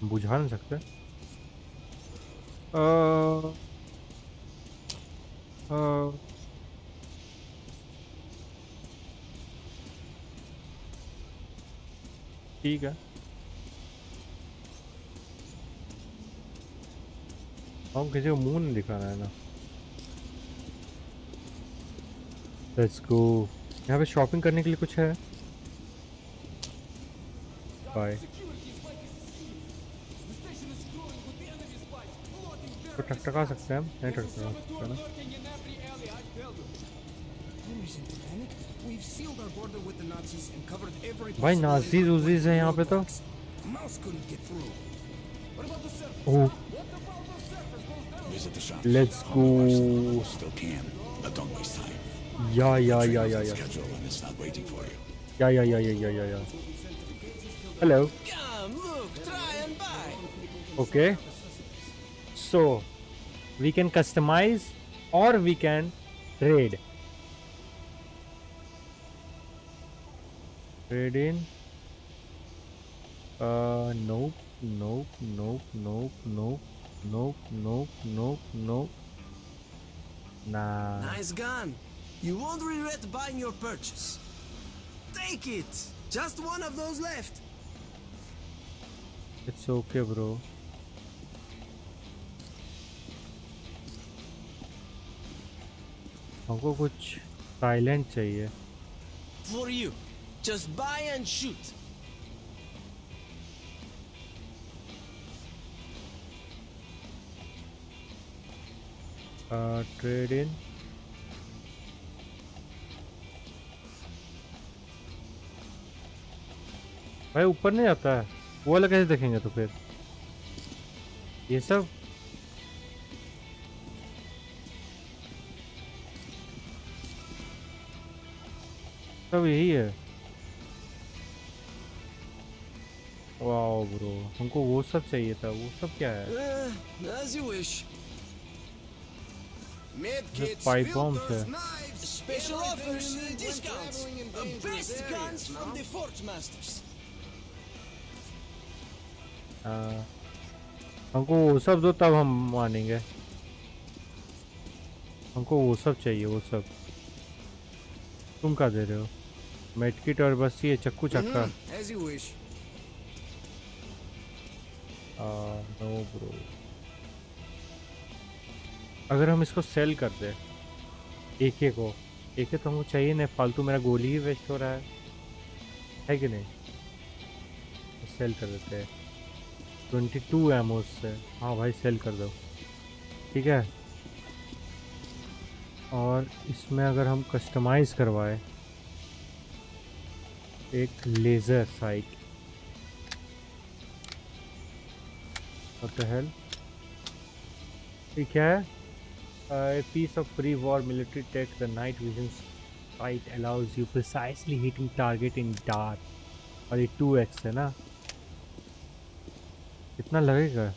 बुझा नहीं सकते। अ, ठीक है। हम किसी को मुँह नहीं दिखाना है ना। लेट्स गो यहाँ पे शॉपिंग करने के लिए कुछ है? बाय इसको टकटका सकते हैं हम नहीं टकटका सकते ना भाई नाजीज उजीज है यहाँ पे तो Oh. Let's go. Still can, but don't waste time. Yeah, yeah, yeah, yeah, yeah. Schedule and it's not waiting for you. Yeah, yeah, yeah, yeah, yeah, yeah, yeah. Hello. Come, look, try and buy. Okay. So we can customize or we can trade trade in uh nope nope nope nope nope nope nope nope nope nah Nice gun. You won't regret buying your purchase. Take it. Just one of those left. it's okay bro हमको कुछ साइलेंट चाहिए For you. Just buy and shoot. uh, trade in भाई ऊपर नहीं आता है वो वाला कैसे देखेंगे तो फिर ये सब सब यही है वाओ ब्रो हमको वो सब चाहिए था वो सब क्या है पाइप बॉम्ब है हमको वो सब दो तब हम मानेंगे हमको वो सब चाहिए वो सब तुम क्या दे रहे हो मेटकिट और बस ये चक्कू चक्का। As you wish. No bro अगर हम इसको सेल कर दे एक एक को एक तो हमको चाहिए नहीं फालतू मेरा गोली ही वेस्ट हो रहा है। है कि नहीं? तो सेल कर देते हैं। ट्वेंटी टू एमोस से। हाँ भाई सेल कर दो। ठीक है? और इसमें अगर हम कस्टमाइज करवाए एक लेज़र साइट हेल ठीक है? Piece of pre war military tech the night vision sight allows you precisely hitting target in dark और ये टू एक्स है ना? कितना लगेगा?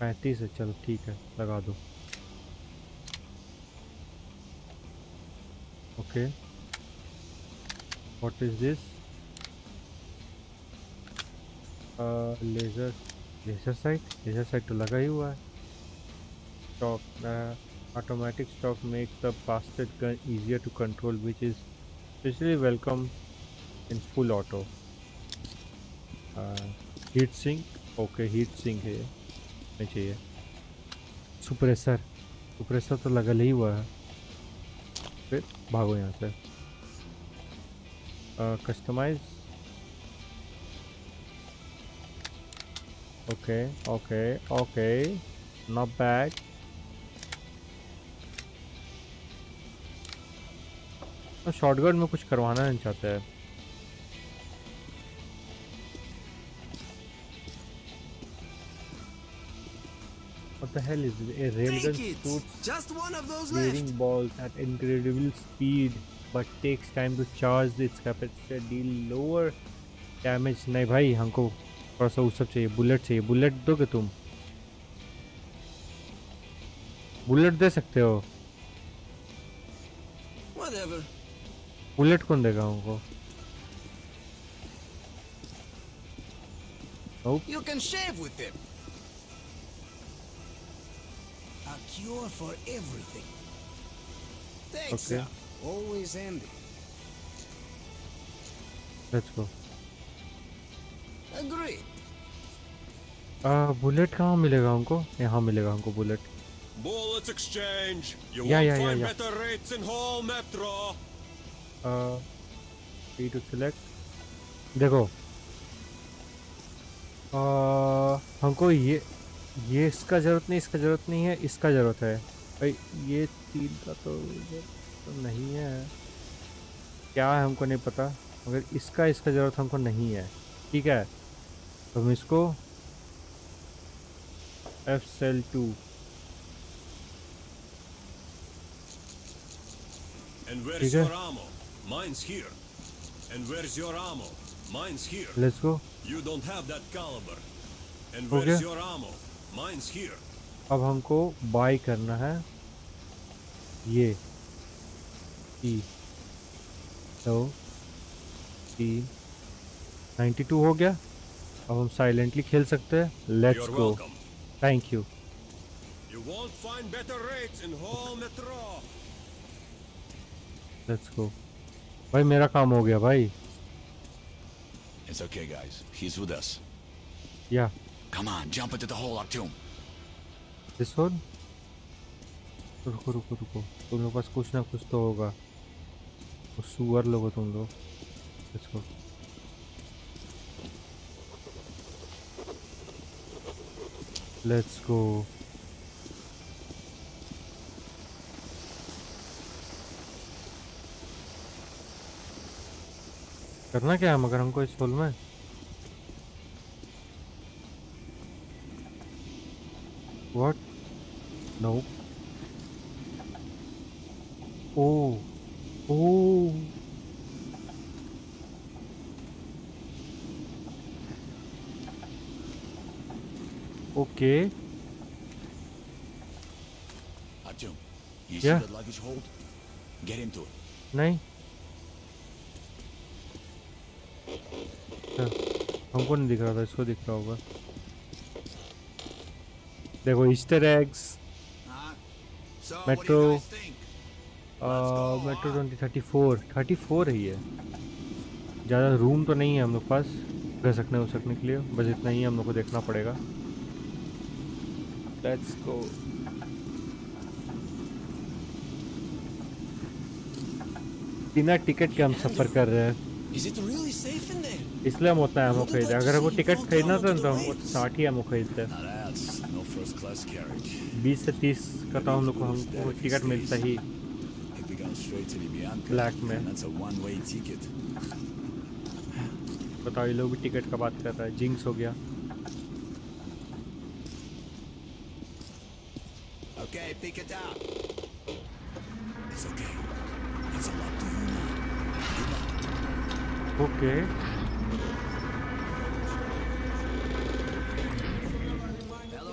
पैंतीस है, चलो ठीक है, लगा दो। Okay what is this laser laser sight laser sight तो लगा ही हुआ है। Stock automatic stock make the bastard gun easier to control which is specially welcome in full auto heat sink okay heat sink है चाहिए। सुप्रेसर सुप्रेसर तो लगा ही हुआ है। भागो यहाँ से। Customise okay okay okay. Not bad shortcut में कुछ करवाना नहीं चाहते। हैं the hell is? A railgun shoots Just one of those left. balls at incredible speed but takes time to charge its capacity deal lower damage नहीं भाई हमको थोड़ा सा सब चाहिए बुलेट चाहिए बुलेट दोगे तुम बुलेट दे सकते हो Whatever. बुलेट कौन देगा हमको Nope. You can shave with them. Cure for everything. Thanks, Okay. sir. Always handy. Let's go. Agreed. आ, बुलेट कहाँ मिलेगा हमको यहाँ मिलेगा हमको bullet Bullets exchange. You Yeah, won't yeah, yeah, find yeah. better rates in whole metro. Uh, P two select देखो आ, हमको ये ये इसका ज़रूरत नहीं इसका ज़रूरत नहीं है इसका ज़रूरत है भाई ये तीन का तो तो नहीं है क्या है हमको नहीं पता मगर इसका इसका ज़रूरत हमको नहीं है ठीक है तो हम इसको एफ़ सेल टू ठीक है your ammo? Mine's here. And where's your ammo? Mine's here. Let's go You don't have that caliber. And where's गया? your ammo? Mine's here. अब हमको बाई करना है ये ई दो तीन नाइन्टी टू हो गया अब हम साइलेंटली खेल सकते हैं let's go thank you. Let's go भाई मेरा काम हो गया भाई It's okay, guys. He's with us. या Come on, jump into the hole, Octum. This one रुको रुको रुको। तुम लोग पास कुछ ना कुछ तो होगा। वो सुअर लोग तुम लोग। गो लेट्स गो करना क्या है मगर हमको इस होल में? What? No. Oh. Oh. Okay. Octum, you Yeah. see that luggage hold? Get into it. नहीं अच्छा, हमको नहीं दिख रहा था इसको दिख रहा होगा देखो Easter eggs metro metro twenty thirty four thirty four है ये। ज़्यादा रूम तो नहीं है हम लोग पास। घसकने उसकने के लिए। बस इतना ही हम लोग को देखना पड़ेगा। लेट्स गो बिना टिकट के हम सफ़र कर रहे हैं? इसलिए हम उतना एमओ खरीदे। अगर हमको टिकट खरीदना था तो हम साठ ही एमओ खरीदते Now बीस से तीस का तो हम लोग को हम टिकट मिलता ही ब्लैक में। बताओ ये लोग भी टिकट का बात कर रहा है। जिंक्स हो गया। ओके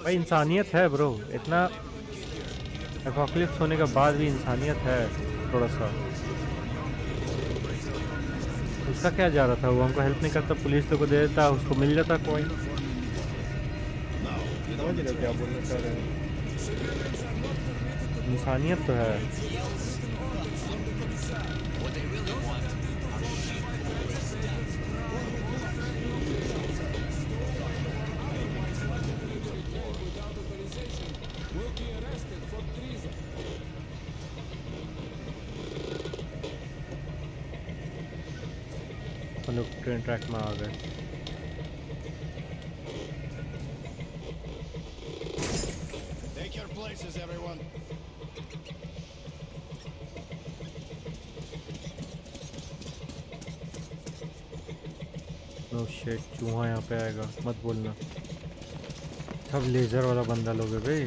भाई इंसानियत है ब्रो। इतना एपोकलिप्स होने के बाद भी इंसानियत है थोड़ा सा उसका क्या जा रहा था? वो हमको हेल्प नहीं करता पुलिस लोग को दे देता उसको मिल जाता कोई। इंसानियत तो है। ट्रैक में आ गए। Take your places, everyone. No shit चूहा यहाँ पे आएगा मत बोलना। सब लेजर वाला बंदा लोगे भाई।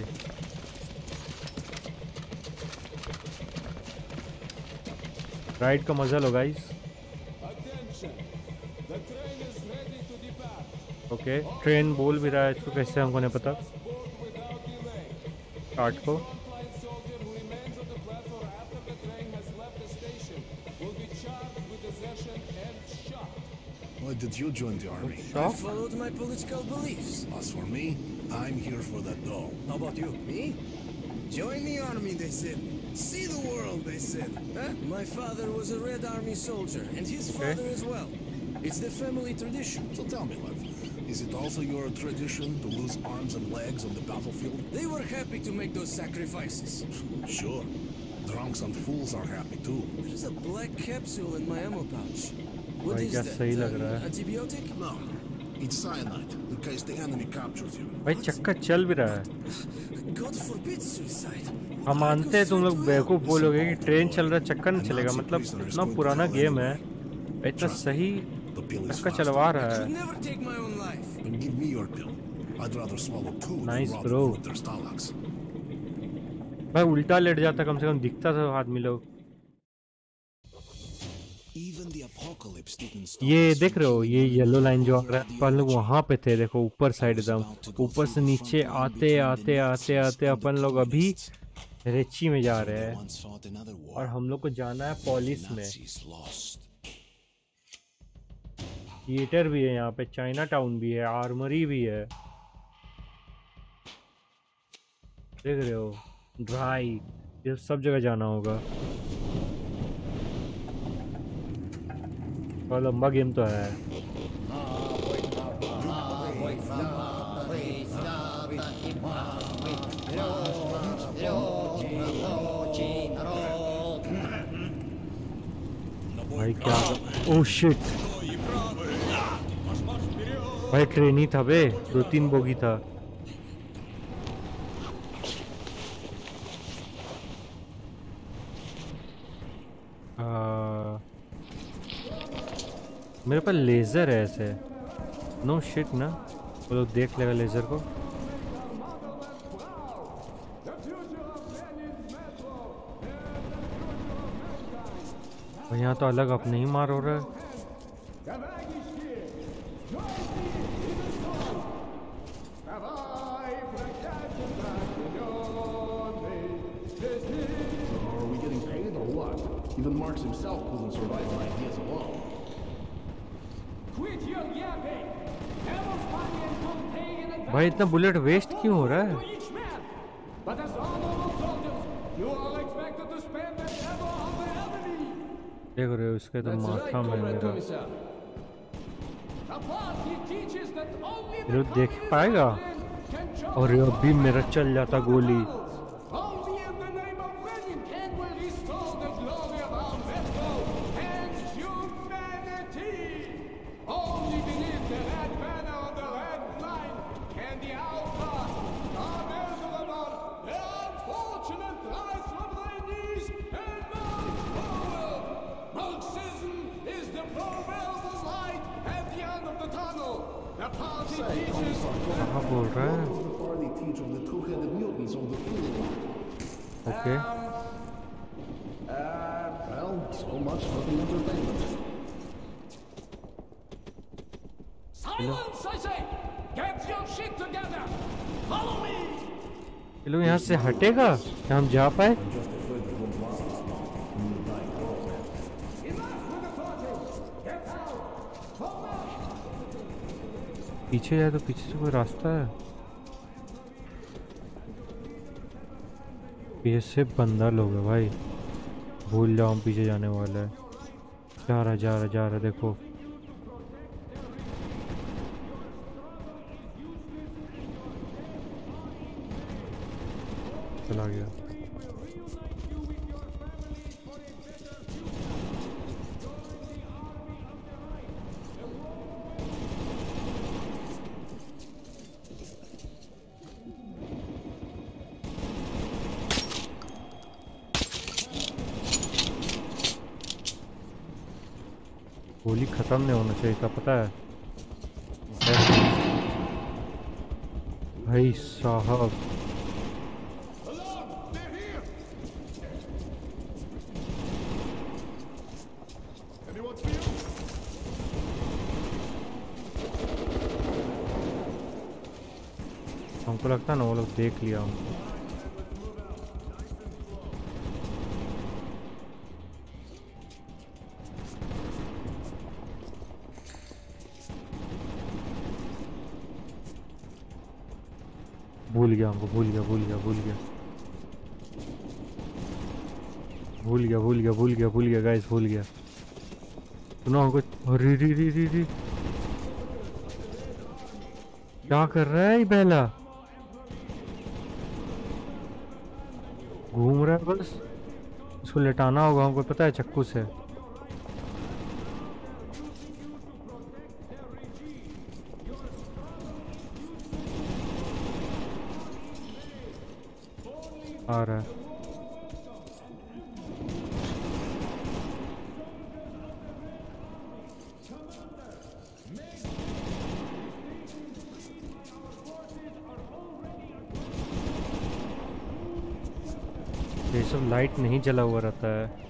राइड का मज़ा लो गाइस ओके ट्रेन बोल भी रहा है इसको कैसे हमको नहीं पता काट को Why did you join the army? I followed my political beliefs. As for me, I'm here for that dough. How about you? Me? Join the army, they said. See the world, they said. Huh? My father was a Red Army soldier, and his Okay. father as well. It's the family tradition. So tell me, love, Is it also your tradition to lose arms and legs on the battlefield? They were happy to make those sacrifices. Sure. Drunks and fools are happy too. There's a black capsule in my ammo pouch. What भाई is that? An antibiotic? No. It's cyanide, in case the enemy captures you. भाई चक्का चल भी रहा है God forbid suicide. हम मानते हैं तुम लोग बेवकूफ़ बोलोगे कि ट्रेन चल रहा है चक्का नहीं चलेगा मतलब इतना पुराना गेम है इतना सही चक्का चलवा रहा है and give me mm-hmm. your pill. I'd rather swallow two nice, bro. with their stalags. भाई उल्टा लेट जाता कम से कम दिखता था आदमी लोग। ये देख रहे हो ये येलो लाइन जो अपन लोग वहाँ पे थे देखो ऊपर साइड एकदम। ऊपर से नीचे आते आते आते आते अपन लोग अभी रेची में जा रहे हैं। और हम लोग को जाना है पॉलिस में। थिएटर भी है यहाँ पे चाइना टाउन भी है आर्मरी भी है। देख रहे हो? ड्राई ये सब जगह जाना होगा। और लंबा गेम तो है। भाई, क्या? ओह शिट भाई ट्रेन ही था बे, दो तीन बोगी था। मेरे पास लेज़र है ऐसे। नो शिट ना, वो लोग देख लेगा लेज़र को। यहाँ तो अलग अपने ही मार हो रहा है। Marx himself couldn't survive on ideas alone. Quit your yapping! भाई इतना बुलेट वेस्ट क्यों हो रहा है! देख रहे हो इसके तो माथा में मेरा देख पाएगा और अभी मेरा चल जाता गोली हटेगा क्या हम जा पाए। पीछे जाए तो पीछे से कोई रास्ता है। पीछे से बंदा लोग है भाई। भूल जाओ हम पीछे जाने वाला है। जा रहा जा रहा जा रहा देखो। खत्म नहीं होना चाहिए था पता है? भाई साहब। हमको लगता है ना वो लोग देख लिया हमको। गया हमको, भूल गया भूल गया भूल गया। भूल गया भूल गया भूल गया भूल गया गाइस भूल गया। सुनो हमको अरे री री री री क्या कर रहा है बेला? घूम रहा है बस। इसको लेटाना होगा हमको, पता है, चक्कू से। लाइट नहीं जला हुआ रहता है।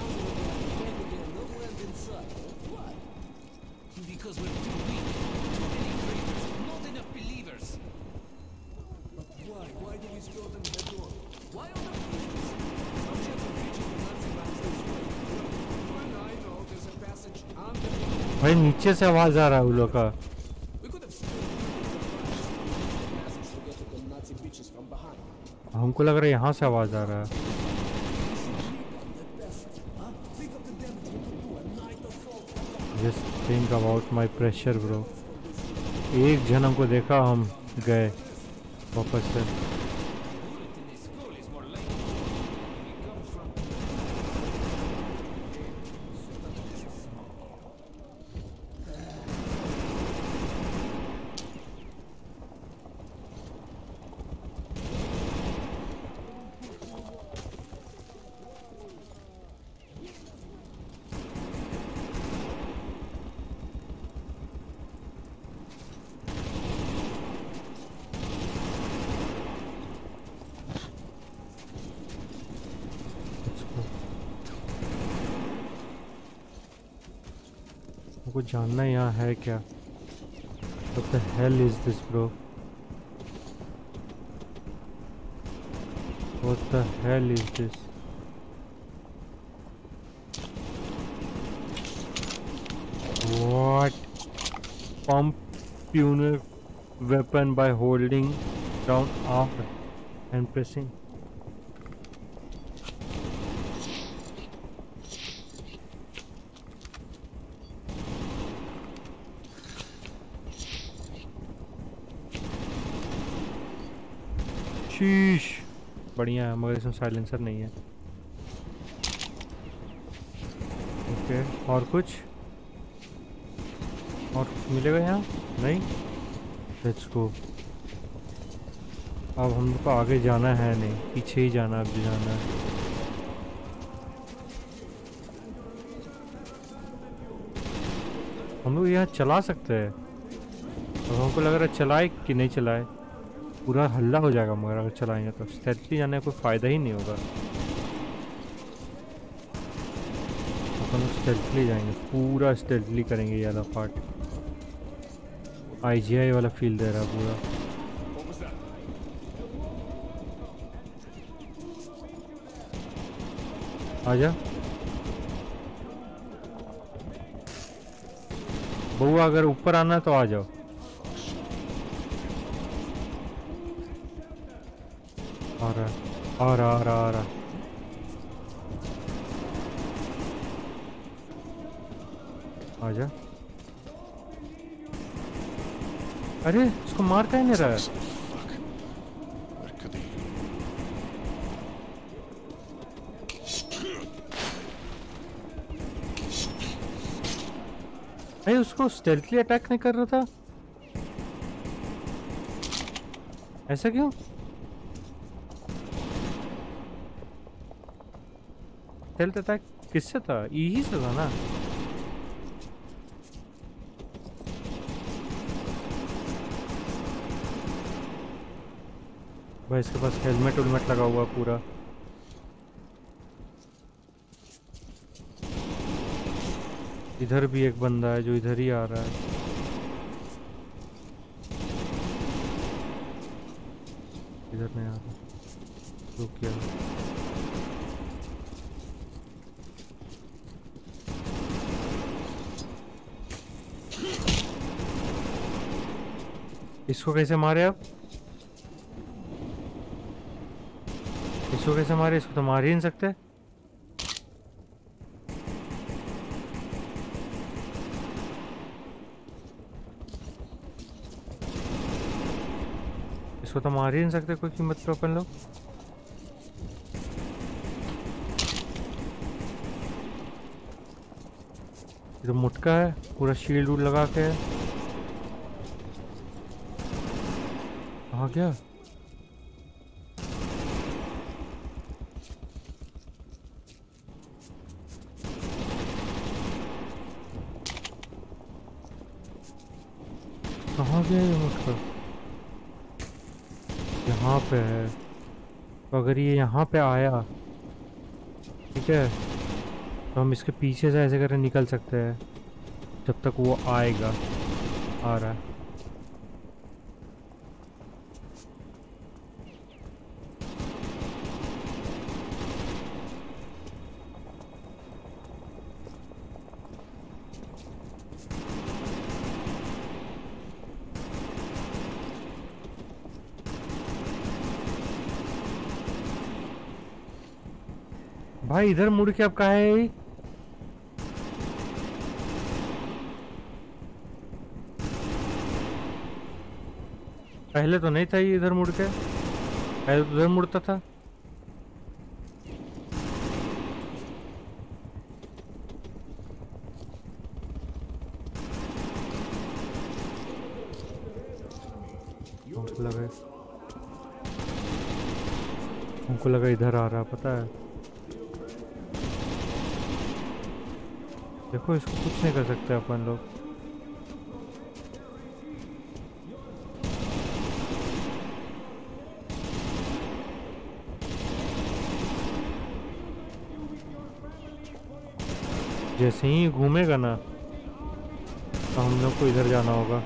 भाई, नीचे से आवाज़ आ रहा है उन लोग का. हमको लग रहा है यहाँ से आवाज़ आ रहा है। Just think about my pressure bro एक जन हमको देखा, हम गए वापस से हमको जानना यहाँ है क्या What the hell is this bro? What the hell is this? What? Pump puner weapon by holding down R and pressing. शीश बढ़िया है, मगर इसमें साइलेंसर नहीं है। ओके, और कुछ? और कुछ मिलेगा यहाँ? नहीं? लेट्स गो अब हम लोग को आगे जाना है नहीं, पीछे ही जाना अब भी जाना है। हम लोग यहाँ चला सकते हैं। अब हमको लग रहा है चलाए कि नहीं चलाए। पूरा हल्ला हो जाएगा, मगर अगर चलाएँगे तो स्टेटली जाने का कोई फ़ायदा ही नहीं होगा। अपन स्टेटली जाएँगे, पूरा स्टेटली करेंगे ये वाला पार्ट आईजीआई वाला फील दे रहा पूरा। आजा। बउआ अगर ऊपर आना तो आ जाओ आ रहा है आ रहा आ रहा आ रहा आजा अरे, इसको मार का नहीं रहा भाई उसको स्टेल्थली अटैक नहीं कर रहा था? ऐसा क्यों? स्टेल्थ अटैक किससे था? ई ही से था ना? भाई, इसके पास हेलमेट उलमेट लगा हुआ पूरा। इधर भी एक बंदा है जो इधर ही आ रहा है। इधर नहीं आ रहा। रुक गया। इसको कैसे मारे अब इसको कैसे मारे? इसको तो मार ही नहीं सकते। इसको तो मार ही नहीं सकते कोई कीमत पे अपन लोग। ये तो मुटका है, पूरा शील्ड लगा के है। कहाँ गया कहाँ गया ये मुटका यहाँ पे है। तो अगर ये यहाँ पे आया, ठीक है तो हम इसके पीछे से ऐसे करके निकल सकते हैं, जब तक वो आएगा, आ रहा है। भाई, इधर मुड़ के अब कहा है? पहले तो नहीं था ये इधर मुड़ के। पहले तो उधर मुड़ता था। लगा लगा इधर आ रहा, पता है। देखो इसको कुछ नहीं कर सकते अपन लोग। जैसे ही घूमेगा ना तो हम लोग को इधर जाना होगा।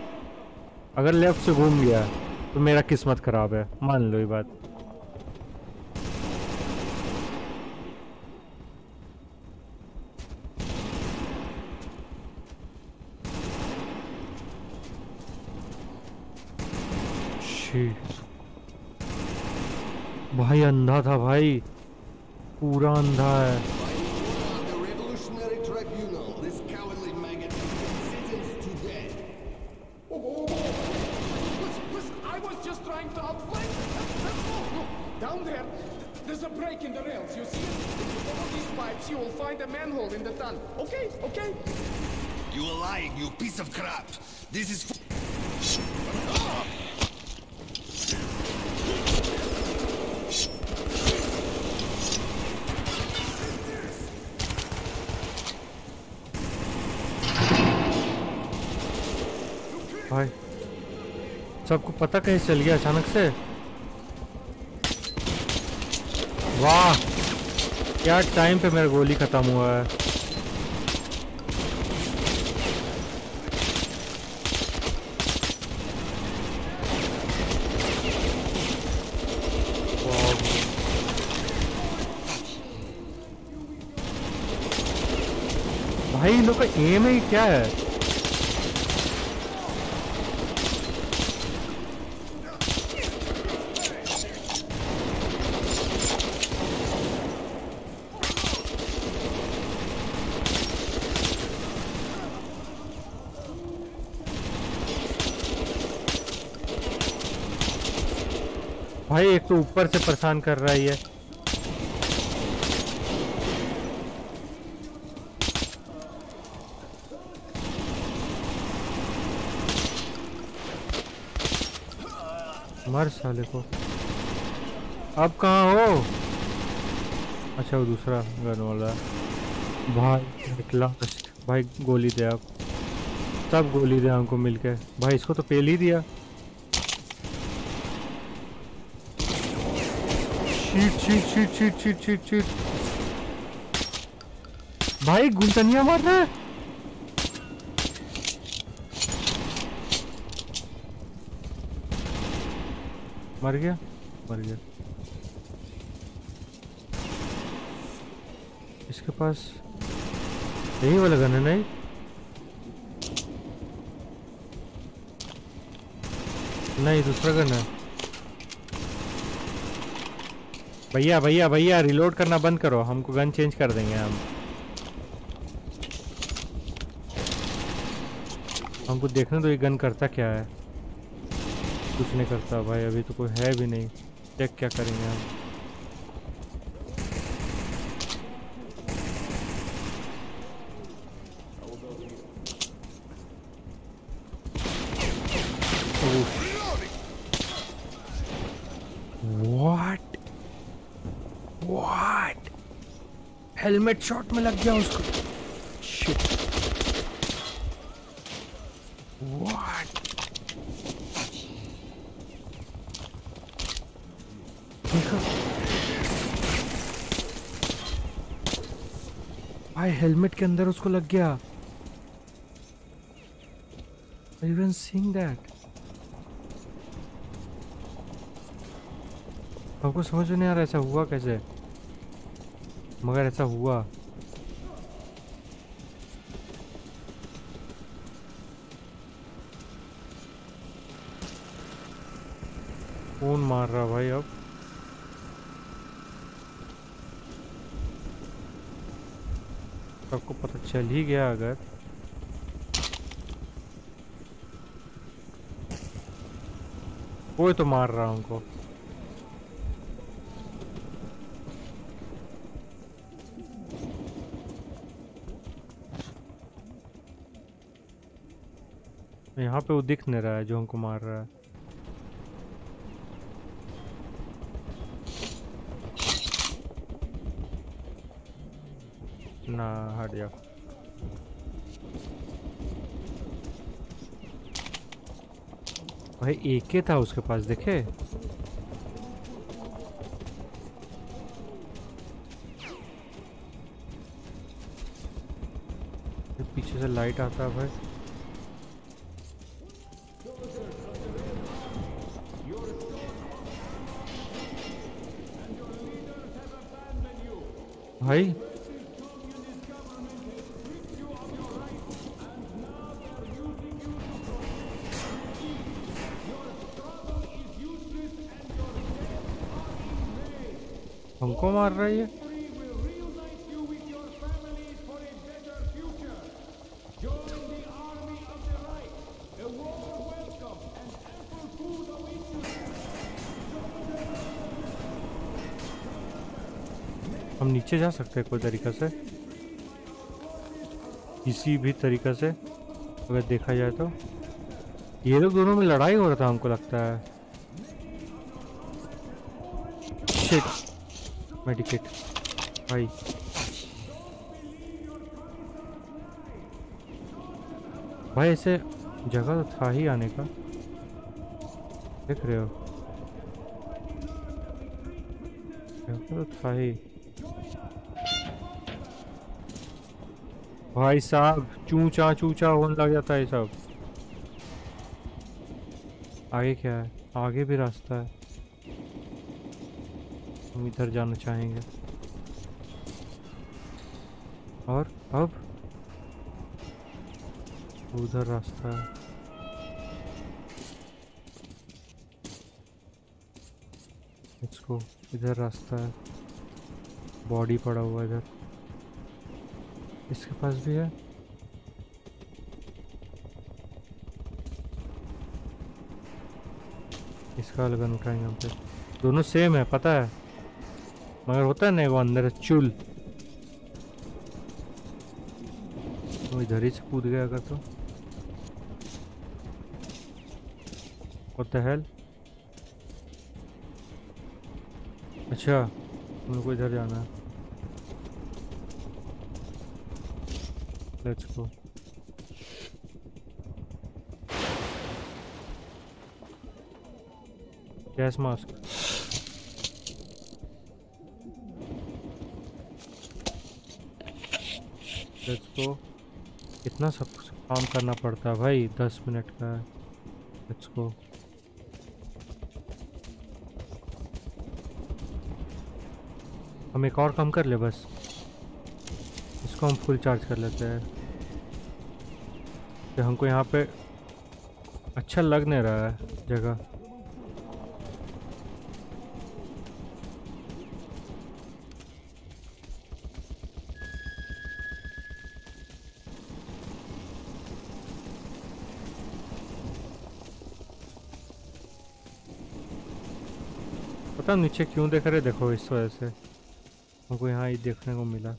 अगर लेफ़्ट से घूम गया तो मेरा किस्मत खराब है। मान लो ये बात Shit. भाई अंधा था भाई। पूरा अंधा है। भाई। सबको पता कैसे चल गया अचानक से? वाह! क्या टाइम पे मेरा गोली खत्म हुआ है। भाई, इन लोग का एम ही क्या है? भाई, एक तो ऊपर से परेशान कर रहा है मर साले को। अब कहाँ हो? अच्छा वो दूसरा गन वाला। भाई, निकला। भाई, गोली दे आप। सब गोली दे हमको मिलके। भाई, इसको तो पेल ही दिया। Shit shit shit shit shit shit shit भाई, गुंतनिया मार रहा है। मर गया? मर गया। इसके पास यही वाला गन है, नहीं? नहीं, दूसरा गन है। भैया भैया भैया रिलोड करना बंद करो। हमको गन चेंज कर देंगे हम। हमको देखने तो ये गन करता क्या है। कुछ नहीं करता भाई, अभी तो कोई है भी नहीं। चेक क्या करेंगे हम व्हाट व्हाट हेलमेट शॉट में लग गया उसको। शिट व्हाट भाई, हेलमेट के अंदर उसको लग गया। इवन सीइंग दैट आपको समझ नहीं आ रहा ऐसा हुआ कैसे? मगर ऐसा हुआ। कौन मार रहा भाई अब। सबको पता चल ही गया अगर। कोई तो मार रहा उनको। यहाँ पे वो दिख नहीं रहा है जो हमको मार रहा है। ना, हट जाओ भाई, एक ही था उसके पास, देखे? पीछे से लाइट आता है भाई। भाई। हमको मार रहा है नीचे जा सकते हैं कोई तरीका से? किसी भी तरीका से, अगर देखा जाए तो। ये लोग दोनों में लड़ाई हो रहा था, हमको लगता है। शिट मेडिकेट भाई। भाई, ऐसे जगह तो था ही आने का। देख रहे हो। जगह तो था ही। भाई साहब, चूचा चूचा होने लग जाता है सब। आगे क्या है? आगे भी रास्ता है। हम इधर जाना चाहेंगे। और अब? उधर रास्ता है। इसको इधर रास्ता है। बॉडी पड़ा हुआ इधर। इसके पास भी है। इसका लगन उठाएँगे हम पे दोनों सेम है, पता है। मगर होता है ना वो अंदर चुल। वो इधर ही से कूद गया अगर तो। The hell? अच्छा हम लोग को इधर जाना है। Let's go gas mask let's go इतना सब कुछ काम करना पड़ता है भाई? दस मिनट का। लेट्स गो हम एक और काम कर ले बस। इसको हम फुल चार्ज कर लेते हैं। तो हमको यहाँ पे अच्छा लग नहीं रहा है जगह। पता नीचे क्यों देख रहे, देखो इस वजह से। हमको यहाँ ही देखने को मिला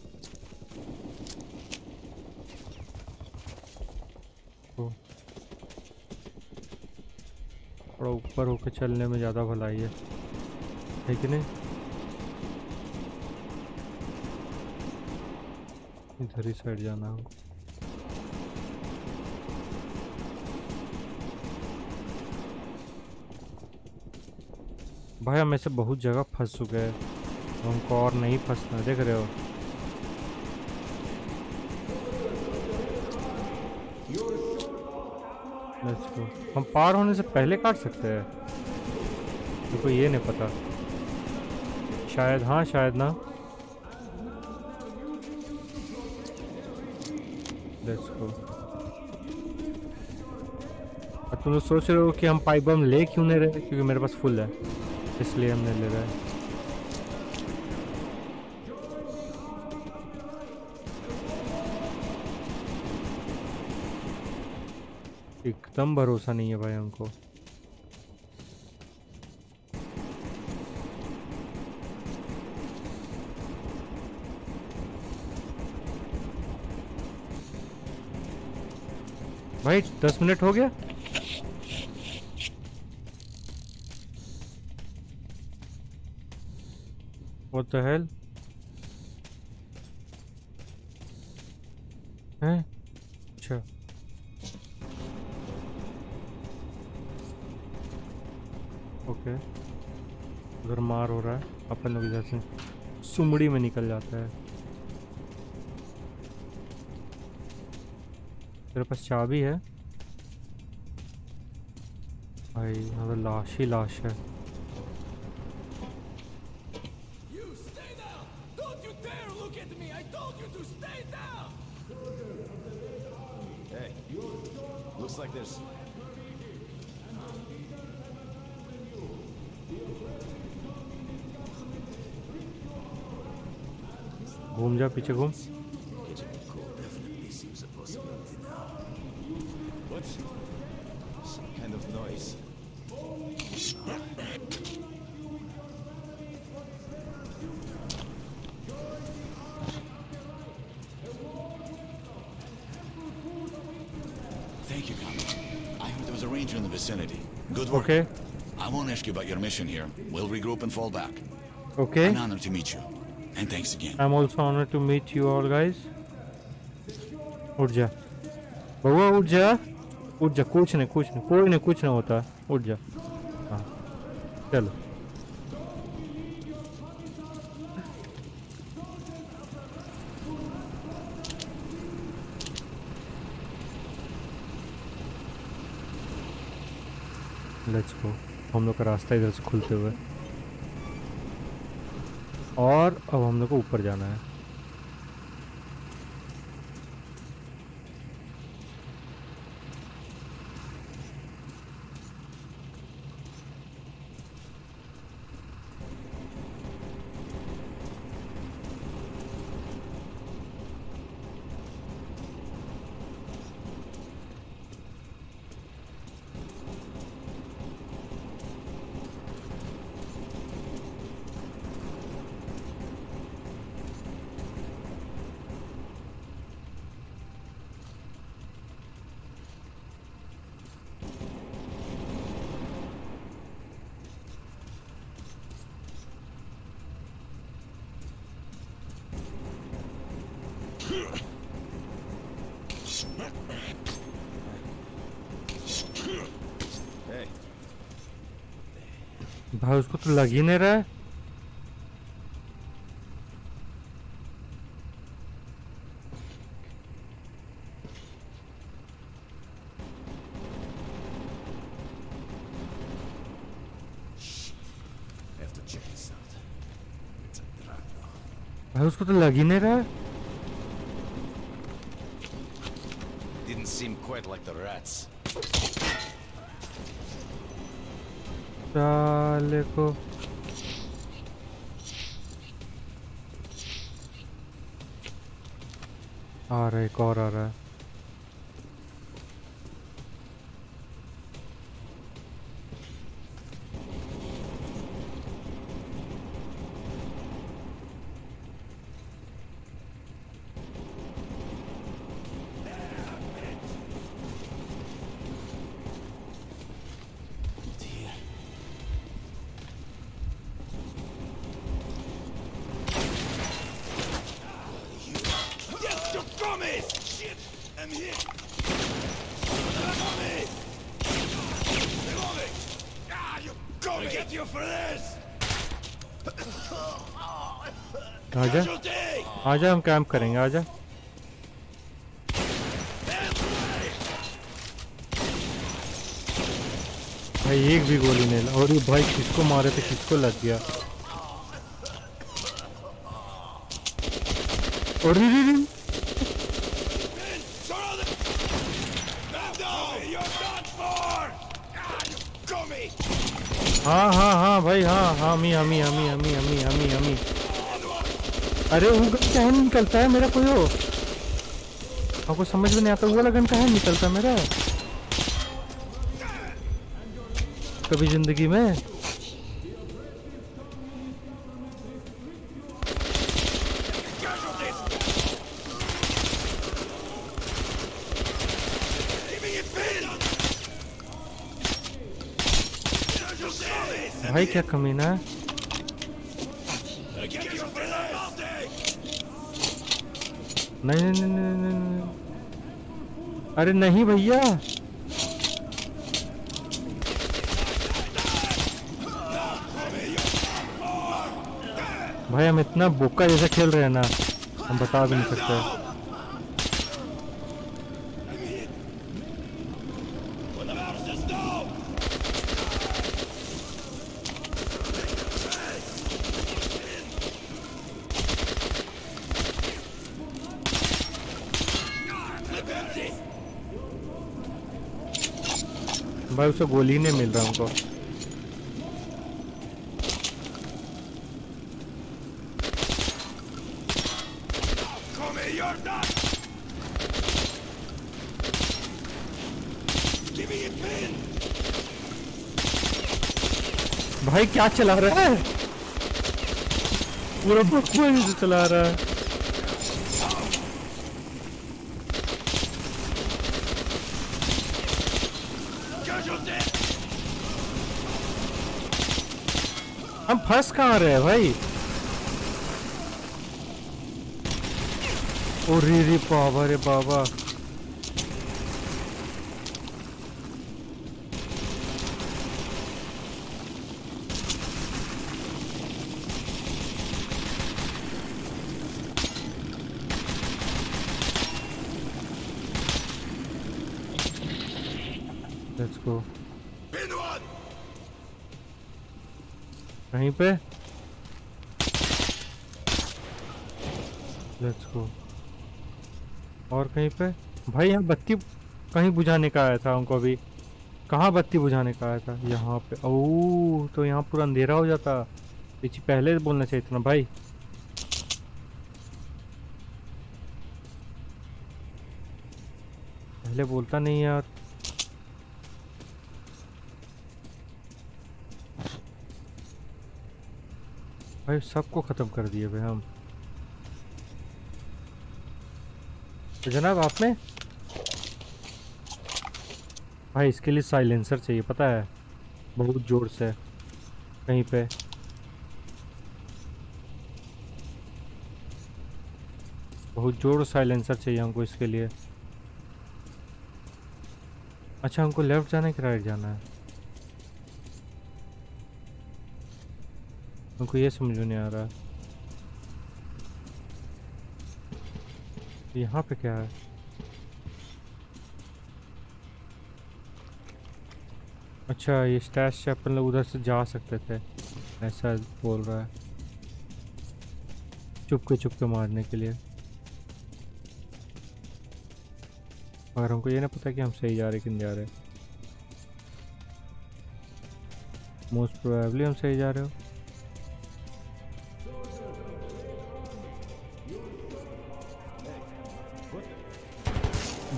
तो थोड़ा ऊपर होकर चलने में ज़्यादा भलाई है। है कि नहीं? इधर ही साइड जाना हमको भाई, हम ऐसे बहुत जगह फंस चुके हैं। हमको और नहीं फंसना, देख रहे हो? Let's हम पार होने से पहले काट सकते हैं। देखो ये नहीं पता। शायद हाँ शायद ना। तुम लोग सोच रहे हो कि हम पाइप बम ले क्यों नहीं रहे? क्योंकि मेरे पास फुल है। इसलिए हम नहीं ले रहे हैं। एकदम भरोसा नहीं है भाई हमको भाई दस मिनट हो गया What the hell? से सुमड़ी में निकल जाता है। तेरे पास चाबी है? भाई, यहाँ लाश ही लाश है। Of noise. Thank you, Commander. I heard there was a ranger in the vicinity. Good work. Okay. I won't ask you about your mission here. We'll regroup and fall back. Okay. An honor to meet you. And thanks again. I'm also honored to meet you all, guys. उठ जा बउआ उठ जा उठ जा कुछ नहीं कुछ नहीं कोई नहीं कुछ नहीं होता उठ जा चलो लेट्स गो हम लोग का रास्ता इधर से खुलते हुए। और अब हम लोग को ऊपर जाना है। तो लग ही रहा है. भाई उसको तो लग ही नहीं रहा है. साले को। आ रहा है एक और आ रहा है। आजा, हम कैंप करेंगे, आजा। भाई, एक भी गोली नहीं और ये भाई किसको मारे थे, किसको लग गया? और री री री हाँ हाँ हाँ भाई हाँ हाँ हमी हमी हमी हमी हमी हमी हमी। अरे वो गन क्या है निकलता है मेरा कोई हो आपको समझ में नहीं आता, वो वाला गन कहाँ निकलता मेरा? कभी ज़िंदगी में? भाई क्या कमीना है नहीं नहीं नहीं नहीं नहीं नहीं। अरे नहीं भैया भाई हम इतना बोका जैसा खेल रहे हैं ना, हम बता भी नहीं सकते भाई उसे गोली नहीं मिल रहा pin! भाई, क्या चला रहा है? पूरा बकवास चला रहा है Casualty! हम फंस कहाँ रहे भाई? ओ रे रे बाबा रे बाबा लेट्स गो Pin one! कहीं पे। लेट्स गो और कहीं पे? भाई, यहाँ बत्ती कहीं बुझाने का आया था हमको अभी। कहाँ बत्ती बुझाने का आया था? यहाँ पे। ओ तो यहाँ पूरा अंधेरा हो जाता। पीछे पहले बोलना चाहिए था ना भाई। पहले बोलता नहीं यार। भाई, सबको ख़त्म कर दिए भाई हम। तो जनाब आपने भाई, इसके लिए साइलेंसर चाहिए, पता है? बहुत ज़ोर से, कहीं पे। बहुत ज़ोर साइलेंसर चाहिए हमको इसके लिए। अच्छा हमको लेफ़्ट जाना है कि राइट जाना है। हमको ये समझ नहीं आ रहा है यहाँ पे क्या है अच्छा ये स्टैश से अपन लोग उधर से जा सकते थे, ऐसा बोल रहा है। चुपके चुपके मारने के लिए। मगर हमको ये ना पता कि हम सही जा रहे कि नहीं जा रहे मोस्ट प्रोबेबली हम सही जा रहे हो।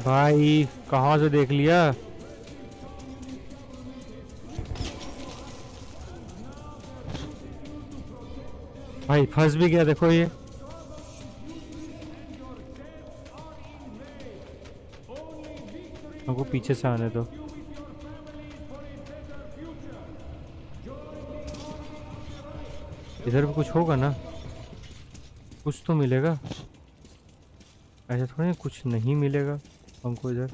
भाई, कहाँ से देख लिया? भाई, फंस भी गया देखो ये। हमको पीछे से आने दो। इधर भी कुछ होगा ना? कुछ तो मिलेगा। ऐसा थोड़ी कुछ नहीं मिलेगा। हमको इधर।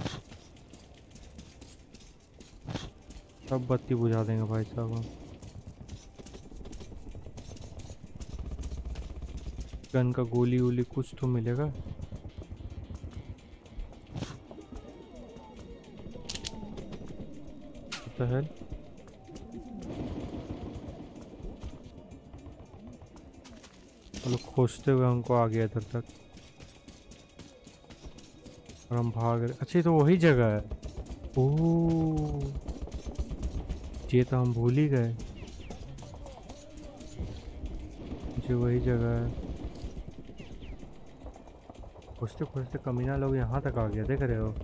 सब बत्ती बुझा देंगे भाई साहब हम। गन का गोली वोली कुछ तो मिलेगा। Hell? खोजते हुए हमको आ गया इधर तक। और हम भाग रहे अच्छा तो वही जगह है। ओह। ये तो हम भूल ही गए। जी वही जगह है। खोजते खोजते कमीना लोग यहाँ तक आ गया, देख रहे हो।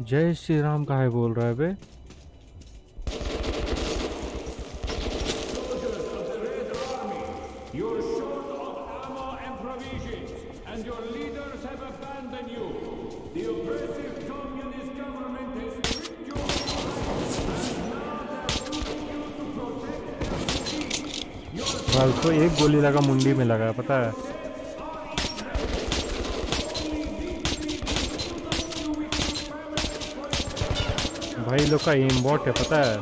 जय श्री राम का है बोल रहा है बे? गोली लगा, मुंडी में लगा, पता है? भाई लोग का एम बॉट है, पता है?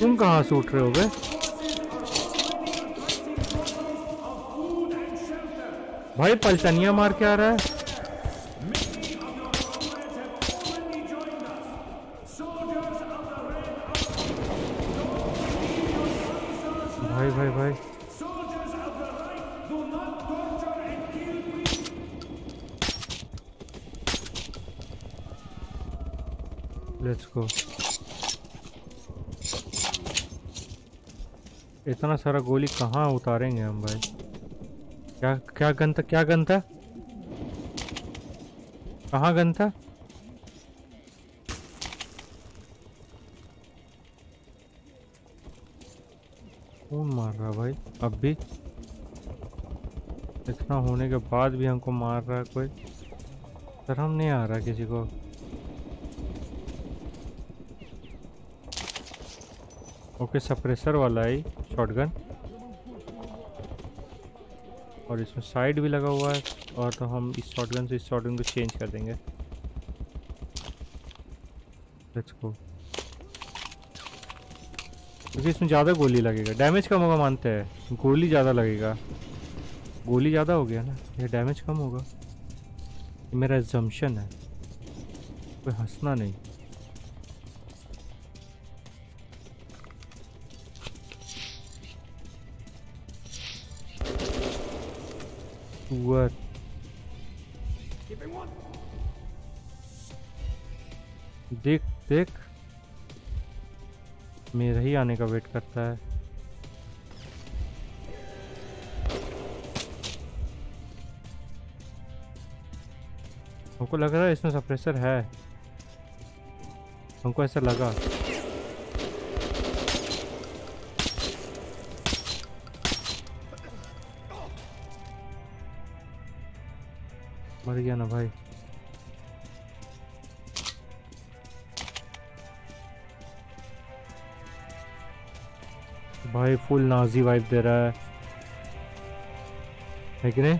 तुम कहाँ से उठ रहे हो गए भाई पलटनिया मार के आ रहा है? सारा गोली कहाँ उतारेंगे हम भाई? क्या क्या गन था क्या गन था कहाँ गन था कौन मार रहा भाई, अब भी। इतना होने के बाद भी हमको मार रहा है कोई। शर्म नहीं आ रहा किसी को। ओके, सप्रेसर वाला है। शॉटगन और इसमें साइड भी लगा हुआ है और तो हम इस शॉटगन से इस शॉटगन को चेंज कर देंगे। लेट्स गो क्योंकि इसमें ज़्यादा गोली लगेगा। डैमेज कम होगा मानते हैं। गोली ज़्यादा लगेगा। गोली ज़्यादा हो गया ना? ये डैमेज कम होगा। मेरा जम्पशन है। कोई हंसना नहीं। देख मेरा ही आने का वेट करता है। हमको लग रहा है इसमें सप्रेसर है। हमको ऐसा लगा। मर गया ना भाई। भाई फुल नाजी वाइब दे रहा है। है कि नहीं?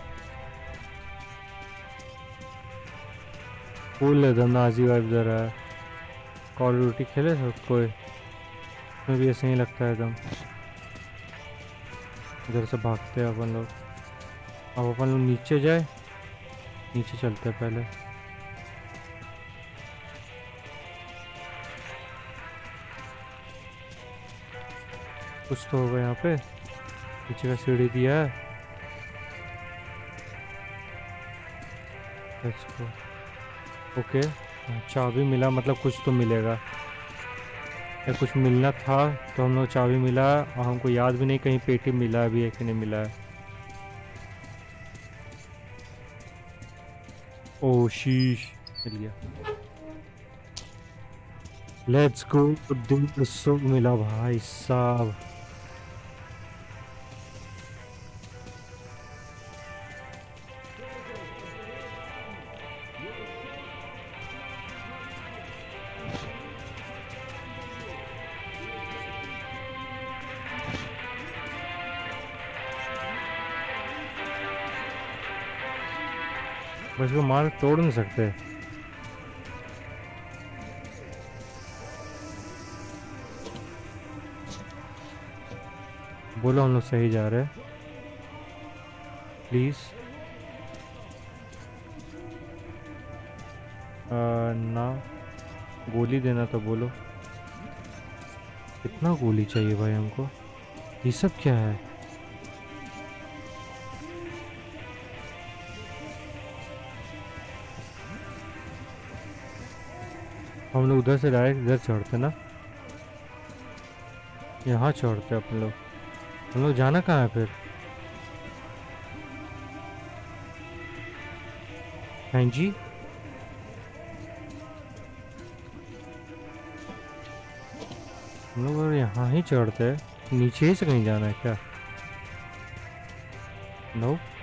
फुल एकदम नाजी वाइब दे रहा है। कॉल ड्यूटी खेले सब कोई? उसमें भी ऐसे ही लगता है एकदम। इधर से भागते हैं अपन लोग। अब अपन लोग नीचे जाए। नीचे चलते हैं पहले। कुछ तो होगा यहाँ पे। नीचे का सीढ़ी दिया है. ओके चाबी मिला मतलब कुछ तो मिलेगा। या कुछ मिलना था तो हम लोग चाबी मिला, और हमको याद भी नहीं कहीं पेटी मिला भी है कि नहीं मिला है। ओ शीश मिल गया। लेट्स गो दिल सो मिला भाई साहब। बस को मार तोड़ नहीं सकते। बोलो, हम लोग सही जा रहे प्लीज़ ना, गोली देना तो बोलो। कितना गोली चाहिए भाई हमको? ये सब क्या है? हम लोग उधर से डायरेक्ट इधर चढ़ते ना। यहाँ चढ़ते अपन लोग। हम लोग जाना कहाँ है फिर? हाँ जी। हम लोग यहाँ ही चढ़ते हैं। नीचे से कहीं जाना है क्या? नो नहीं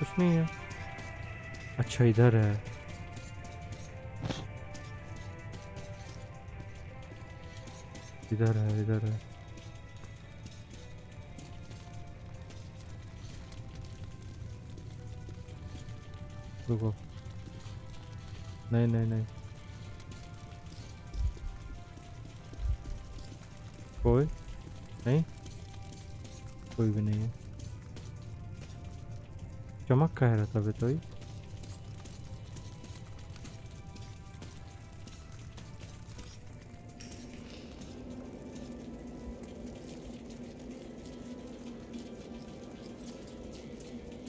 कुछ नहीं है। अच्छा इधर है। इधर है इधर है। रुको। नहीं नहीं नहीं। कोई? नहीं? कोई भी नहीं है। चमक कह रहा था तो ही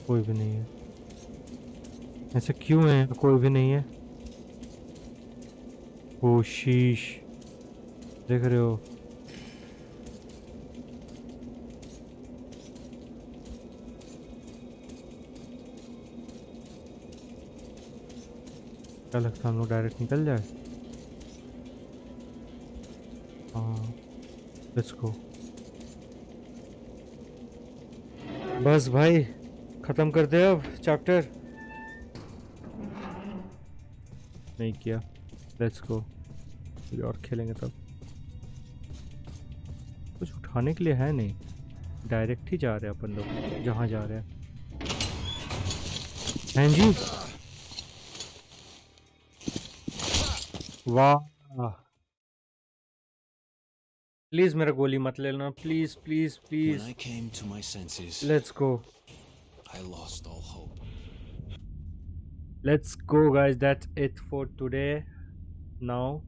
कोई भी नहीं है ऐसा क्यों है कोई भी नहीं है ओ शीश देख रहे हो क्या लगता है हम लोग डायरेक्ट निकल जाए। हाँ बस भाई, ख़त्म कर दे अब चैप्टर नहीं किया। लेट्स गो और खेलेंगे तब। कुछ उठाने के लिए है नहीं। डायरेक्ट ही जा रहे हैं अपन लोग, जहाँ जा रहे हैं जी? वाह। प्लीज़ मेरा गोली मत लेना। Please please please I came to my senses, let's go I lost all hope. Let's go guys that's it for today now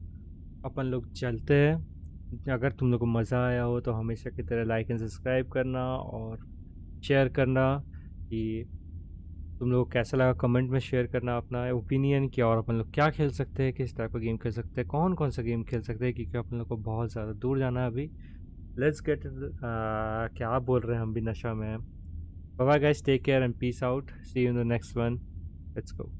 अपन लोग चलते हैं। अगर तुम लोग को मज़ा आया हो तो हमेशा की तरह लाइक एंड सब्सक्राइब करना और शेयर करना कि तुम लोग कैसा लगा कमेंट में शेयर करना, अपना ओपिनियन क्या और अपन लोग क्या खेल सकते हैं, किस टाइप का गेम खेल सकते हैं कौन कौन सा गेम खेल सकते हैं, क्योंकि अपन लोग को बहुत ज़्यादा दूर जाना है अभी। लेट्स गेट क्या बोल रहे हैं हम भी नशा में हैं। Bye guys take care and peace out see you in the next one let's go